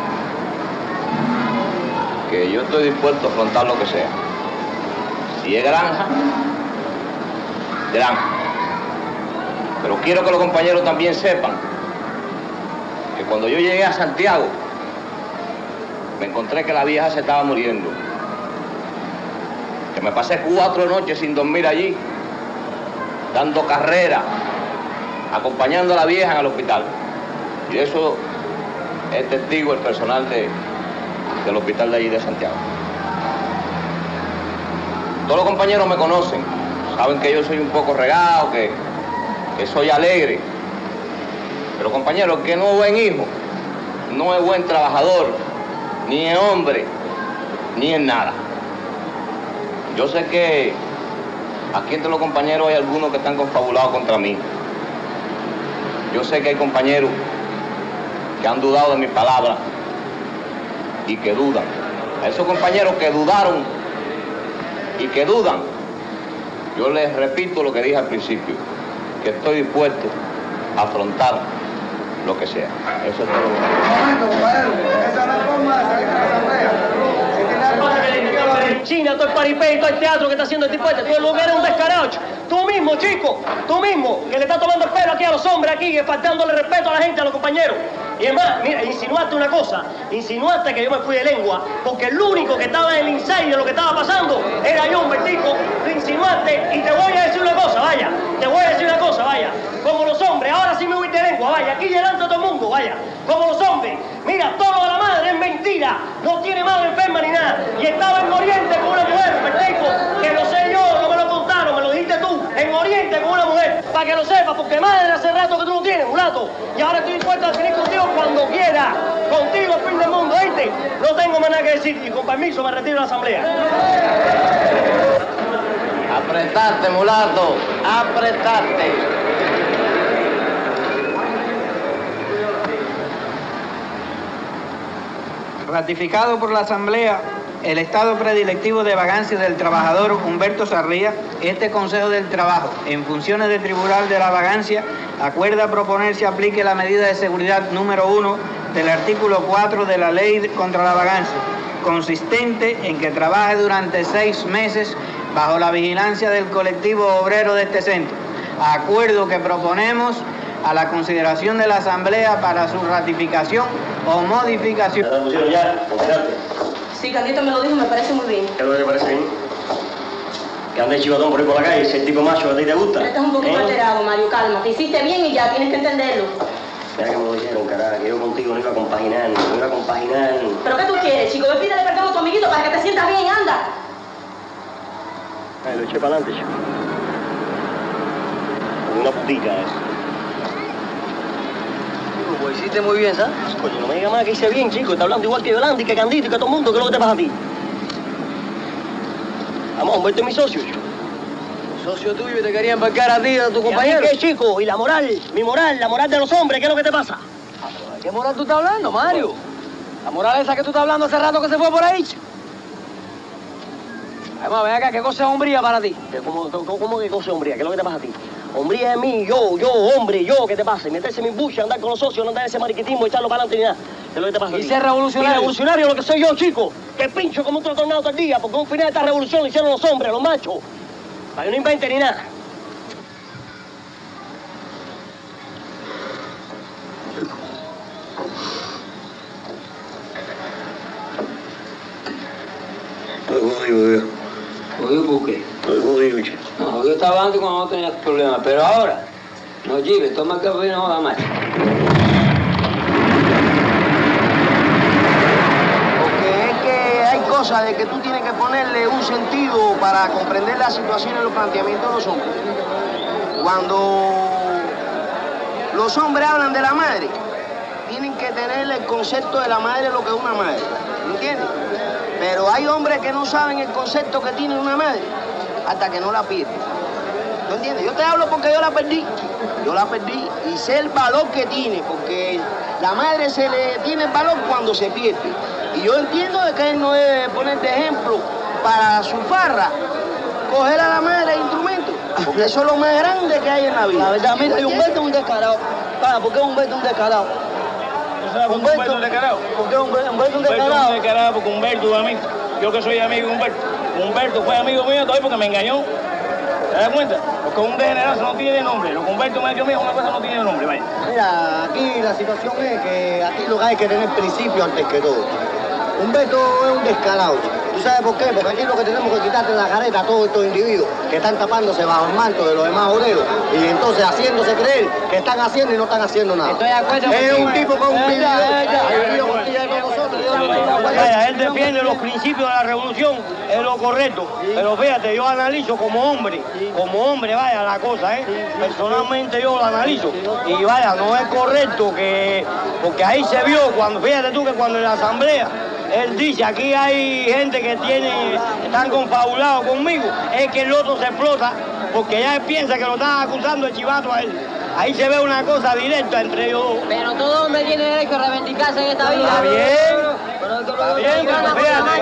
que yo estoy dispuesto a afrontar lo que sea. Si es granja, granja. Pero quiero que los compañeros también sepan que cuando yo llegué a Santiago, me encontré que la vieja se estaba muriendo. Que me pasé cuatro noches sin dormir allí, dando carrera, acompañando a la vieja en el hospital. Y eso es testigo el personal de, del hospital de allí de Santiago. Todos los compañeros me conocen, saben que yo soy un poco regado, que, que soy alegre. Pero compañeros, que no es buen hijo, no es buen trabajador, ni es hombre, ni es nada. Yo sé que aquí entre los compañeros hay algunos que están confabulados contra mí. Yo sé que hay compañeros que han dudado de mis palabras y que dudan. A esos compañeros que dudaron y que dudan, yo les repito lo que dije al principio, que estoy dispuesto a afrontar lo que sea. Eso es En China, todo el paripé y todo el teatro que está haciendo el tipo este, tú lo que eres un descarado. Tú mismo, chico, tú mismo, que le estás tomando el pelo aquí a los hombres aquí, faltándole respeto a la gente, a los compañeros. Y además, mira, insinuaste una cosa, insinuaste que yo me fui de lengua, porque el único que estaba en el insight de lo que estaba pasando era yo, Humbertico, lo insinuaste, y te voy a decir una cosa, vaya, te voy a decir una cosa, vaya, como los hombres, ahora sí me voy de lengua, vaya, aquí delante de todo el mundo, vaya, como los hombres, mira, todo lo de la madre es mentira, no tiene madre enferma ni nada, y estaba en Oriente con una mujer, Humbertico, que lo sé yo, no me lo contaron, me lo dijiste tú, en Oriente con una mujer, para que lo sepas, porque madre hace rato que tú no tienes, mulato, y ahora estoy dispuesto a venir contigo cuando quiera, contigo fin del mundo, ¿viste? No tengo más nada que decir, y con permiso me retiro de la asamblea. Apretarte, mulato, apretarte. Ratificado por la Asamblea el estado predilectivo de vagancia del trabajador Humberto Sarría, este Consejo del Trabajo, en funciones de Tribunal de la Vagancia, acuerda proponer se aplique la medida de seguridad número uno del artículo 4 de la Ley contra la Vagancia, consistente en que trabaje durante seis meses bajo la vigilancia del colectivo obrero de este centro. Acuerdo que proponemos a la consideración de la Asamblea para su ratificación o modificación. Sí, Candito me lo dijo, me parece muy bien. ¿Qué es lo que te parece bien? Que ande chivatón por ahí por la calle, ese tipo macho que a ti te gusta. Estás un poquito ¿Eh? alterado, Mario, calma. Te hiciste bien y ya, tienes que entenderlo. Mira que me lo dijeron, carajo, que yo contigo no iba a compaginar, no iba a compaginar. ¿Pero qué tú quieres, chico? Ve, pídele perdón a tu amiguito para que te sientas bien, anda. Ay, lo eché para adelante, chico. Una putica eso. Pues hiciste muy bien, ¿sabes? Coño, no me digas más que hice bien, chico. Está hablando igual que Yolanda y que Candito y que todo el mundo. ¿Qué es lo que te pasa a ti? Vamos, Humberto es mi socio, chico. Socio tuyo y te quería embarcar a ti, a tu compañero. ¿Y qué, chico? ¿Y la moral? Mi moral, la moral de los hombres, ¿qué es lo que te pasa? ¿De qué moral tú estás hablando, Mario? La moral esa que tú estás hablando hace rato que se fue por ahí. chico. Además, ven acá, ¿qué cosa es hombría para ti? ¿Qué- ¿Cómo, cómo, cómo que cosa es hombría? ¿Qué es lo que te pasa a ti? Hombría es mí, yo, yo, hombre, yo, ¿qué te pasa? Y meterse en mi bucha, andar con los socios, no andar en ese mariquitismo y echarlo para adelante ni nada. ¿Qué es lo que te pasa ¿Y ser revolucionario? Y revolucionario lo que soy yo, chico. Que pincho como un tornado todo el día, porque un final de esta revolución lo hicieron los hombres, los machos. Para que no inventen ni nada. Estoy jodido, viejo. ¿Jodido por qué? Estoy jodido, chico. Antes cuando no tenías problemas, pero ahora, no lleves, toma el café y no joda más. Porque es que hay cosas de que tú tienes que ponerle un sentido para comprender la situación y los planteamientos de los hombres. Cuando los hombres hablan de la madre, tienen que tener el concepto de la madre lo que es una madre. ¿Entiendes? Pero hay hombres que no saben el concepto que tiene una madre hasta que no la pierden. ¿Tú entiendes? Yo te hablo porque yo la perdí. Yo la perdí y sé el valor que tiene, porque la madre se le tiene el valor cuando se pierde. Y yo entiendo de que él no debe poner de ejemplo para su farra, coger a la madre de instrumento, porque eso es lo más grande que hay en la vida. La verdad, mira, y Humberto es un descarado. Para, ¿por qué Humberto es un descarado? Humberto es un descarado. ¿Por qué Humberto, Humberto es un descarado? un descarado porque Humberto es amigo. Yo que soy amigo de Humberto. Humberto fue amigo mío todavía porque me engañó. ¿Te das cuenta? Porque un degenerado no tiene nombre. Lo que Humberto me ha hecho mío una cosa no tiene nombre, vaya. Mira, aquí la situación es que aquí lo que hay que tener principio antes que todo. Humberto es un descarado. ¿Tú sabes por qué? Porque aquí lo que tenemos que quitarte la careta a todos estos individuos que están tapándose bajo el manto de los demás obreros y entonces haciéndose creer que están haciendo y no están haciendo nada. Estoy de acuerdo Es contigo. un tipo con un. Vaya, él defiende los principios de la revolución, es lo correcto. Pero fíjate, yo analizo como hombre, como hombre, vaya la cosa, ¿eh? Personalmente yo lo analizo. Y vaya, no es correcto que, porque ahí se vio, cuando, fíjate tú que cuando en la asamblea, él dice, aquí hay gente que tiene, están confabulados conmigo, es que el otro se explota, porque ya él piensa que lo están acusando de chivato a él. Ahí se ve una cosa directa entre ellos dos. Pero todo hombre tiene derecho a reivindicarse en esta vida. Está bien. Está bien,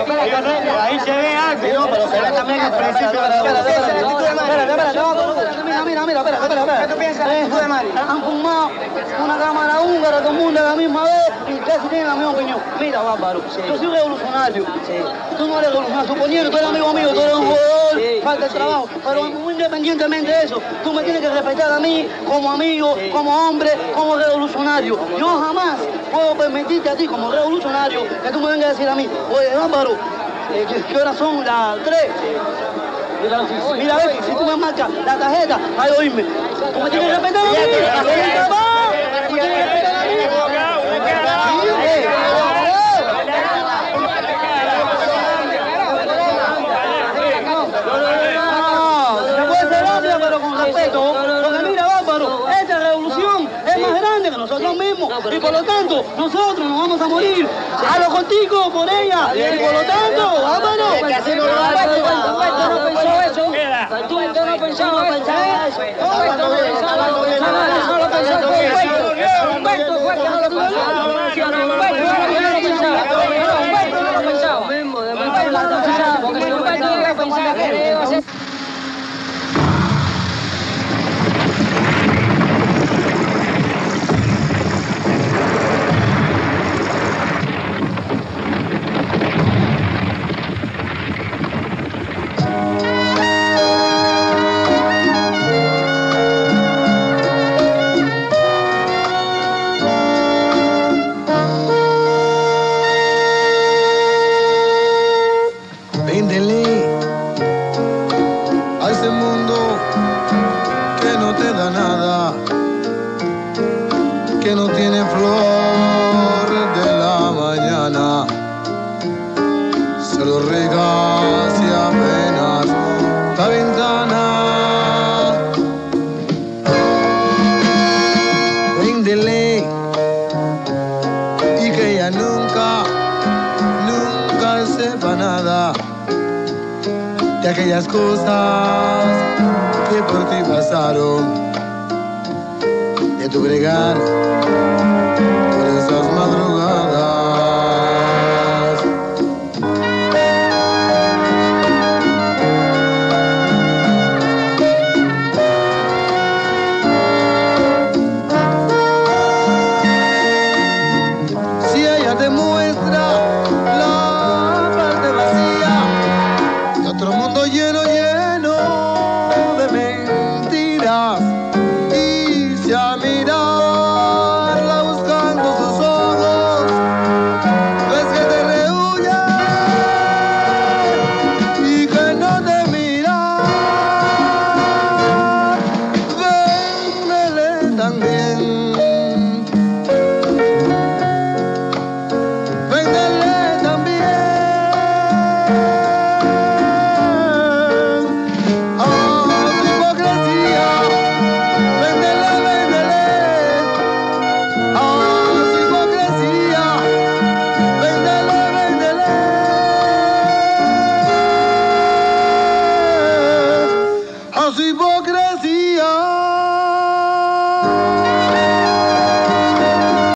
pero fíjate, ahí se ve algo. No, pero también el principio de la Mira, mira, espera, espera, espera. ¿Qué tú piensas de Mari? Han fumado una cámara húngara todo el mundo a la misma vez y casi tienen la misma opinión. Mira, Bárbaro, yo soy revolucionario. Tú no eres revolucionario, suponiendo, tú eres amigo mío, tú eres un jugador, falta el trabajo. Pero muy independientemente de eso, tú me tienes que respetar a mí como amigo, como hombre, como revolucionario. Yo jamás puedo permitirte a ti como revolucionario que tú me vengas a decir a mí, oye, Bárbaro, eh, ¿qué, qué horas son? Las tres. Mira, si- mira, ve, si tú me marcas la tarjeta, ahí oírme. Tienes que respetar a mí. Venga, va. Tú me tienes que respetar a mí. Sí, eh. No, se puede ser rápida, pero con respeto. Porque mira, Bárbaro, esta revolución es más grande que Y por lo tanto, nosotros nos vamos a morir. A lo contigo, por ella. Y por lo tanto. Tú no pensaba eso. No pensaba eso.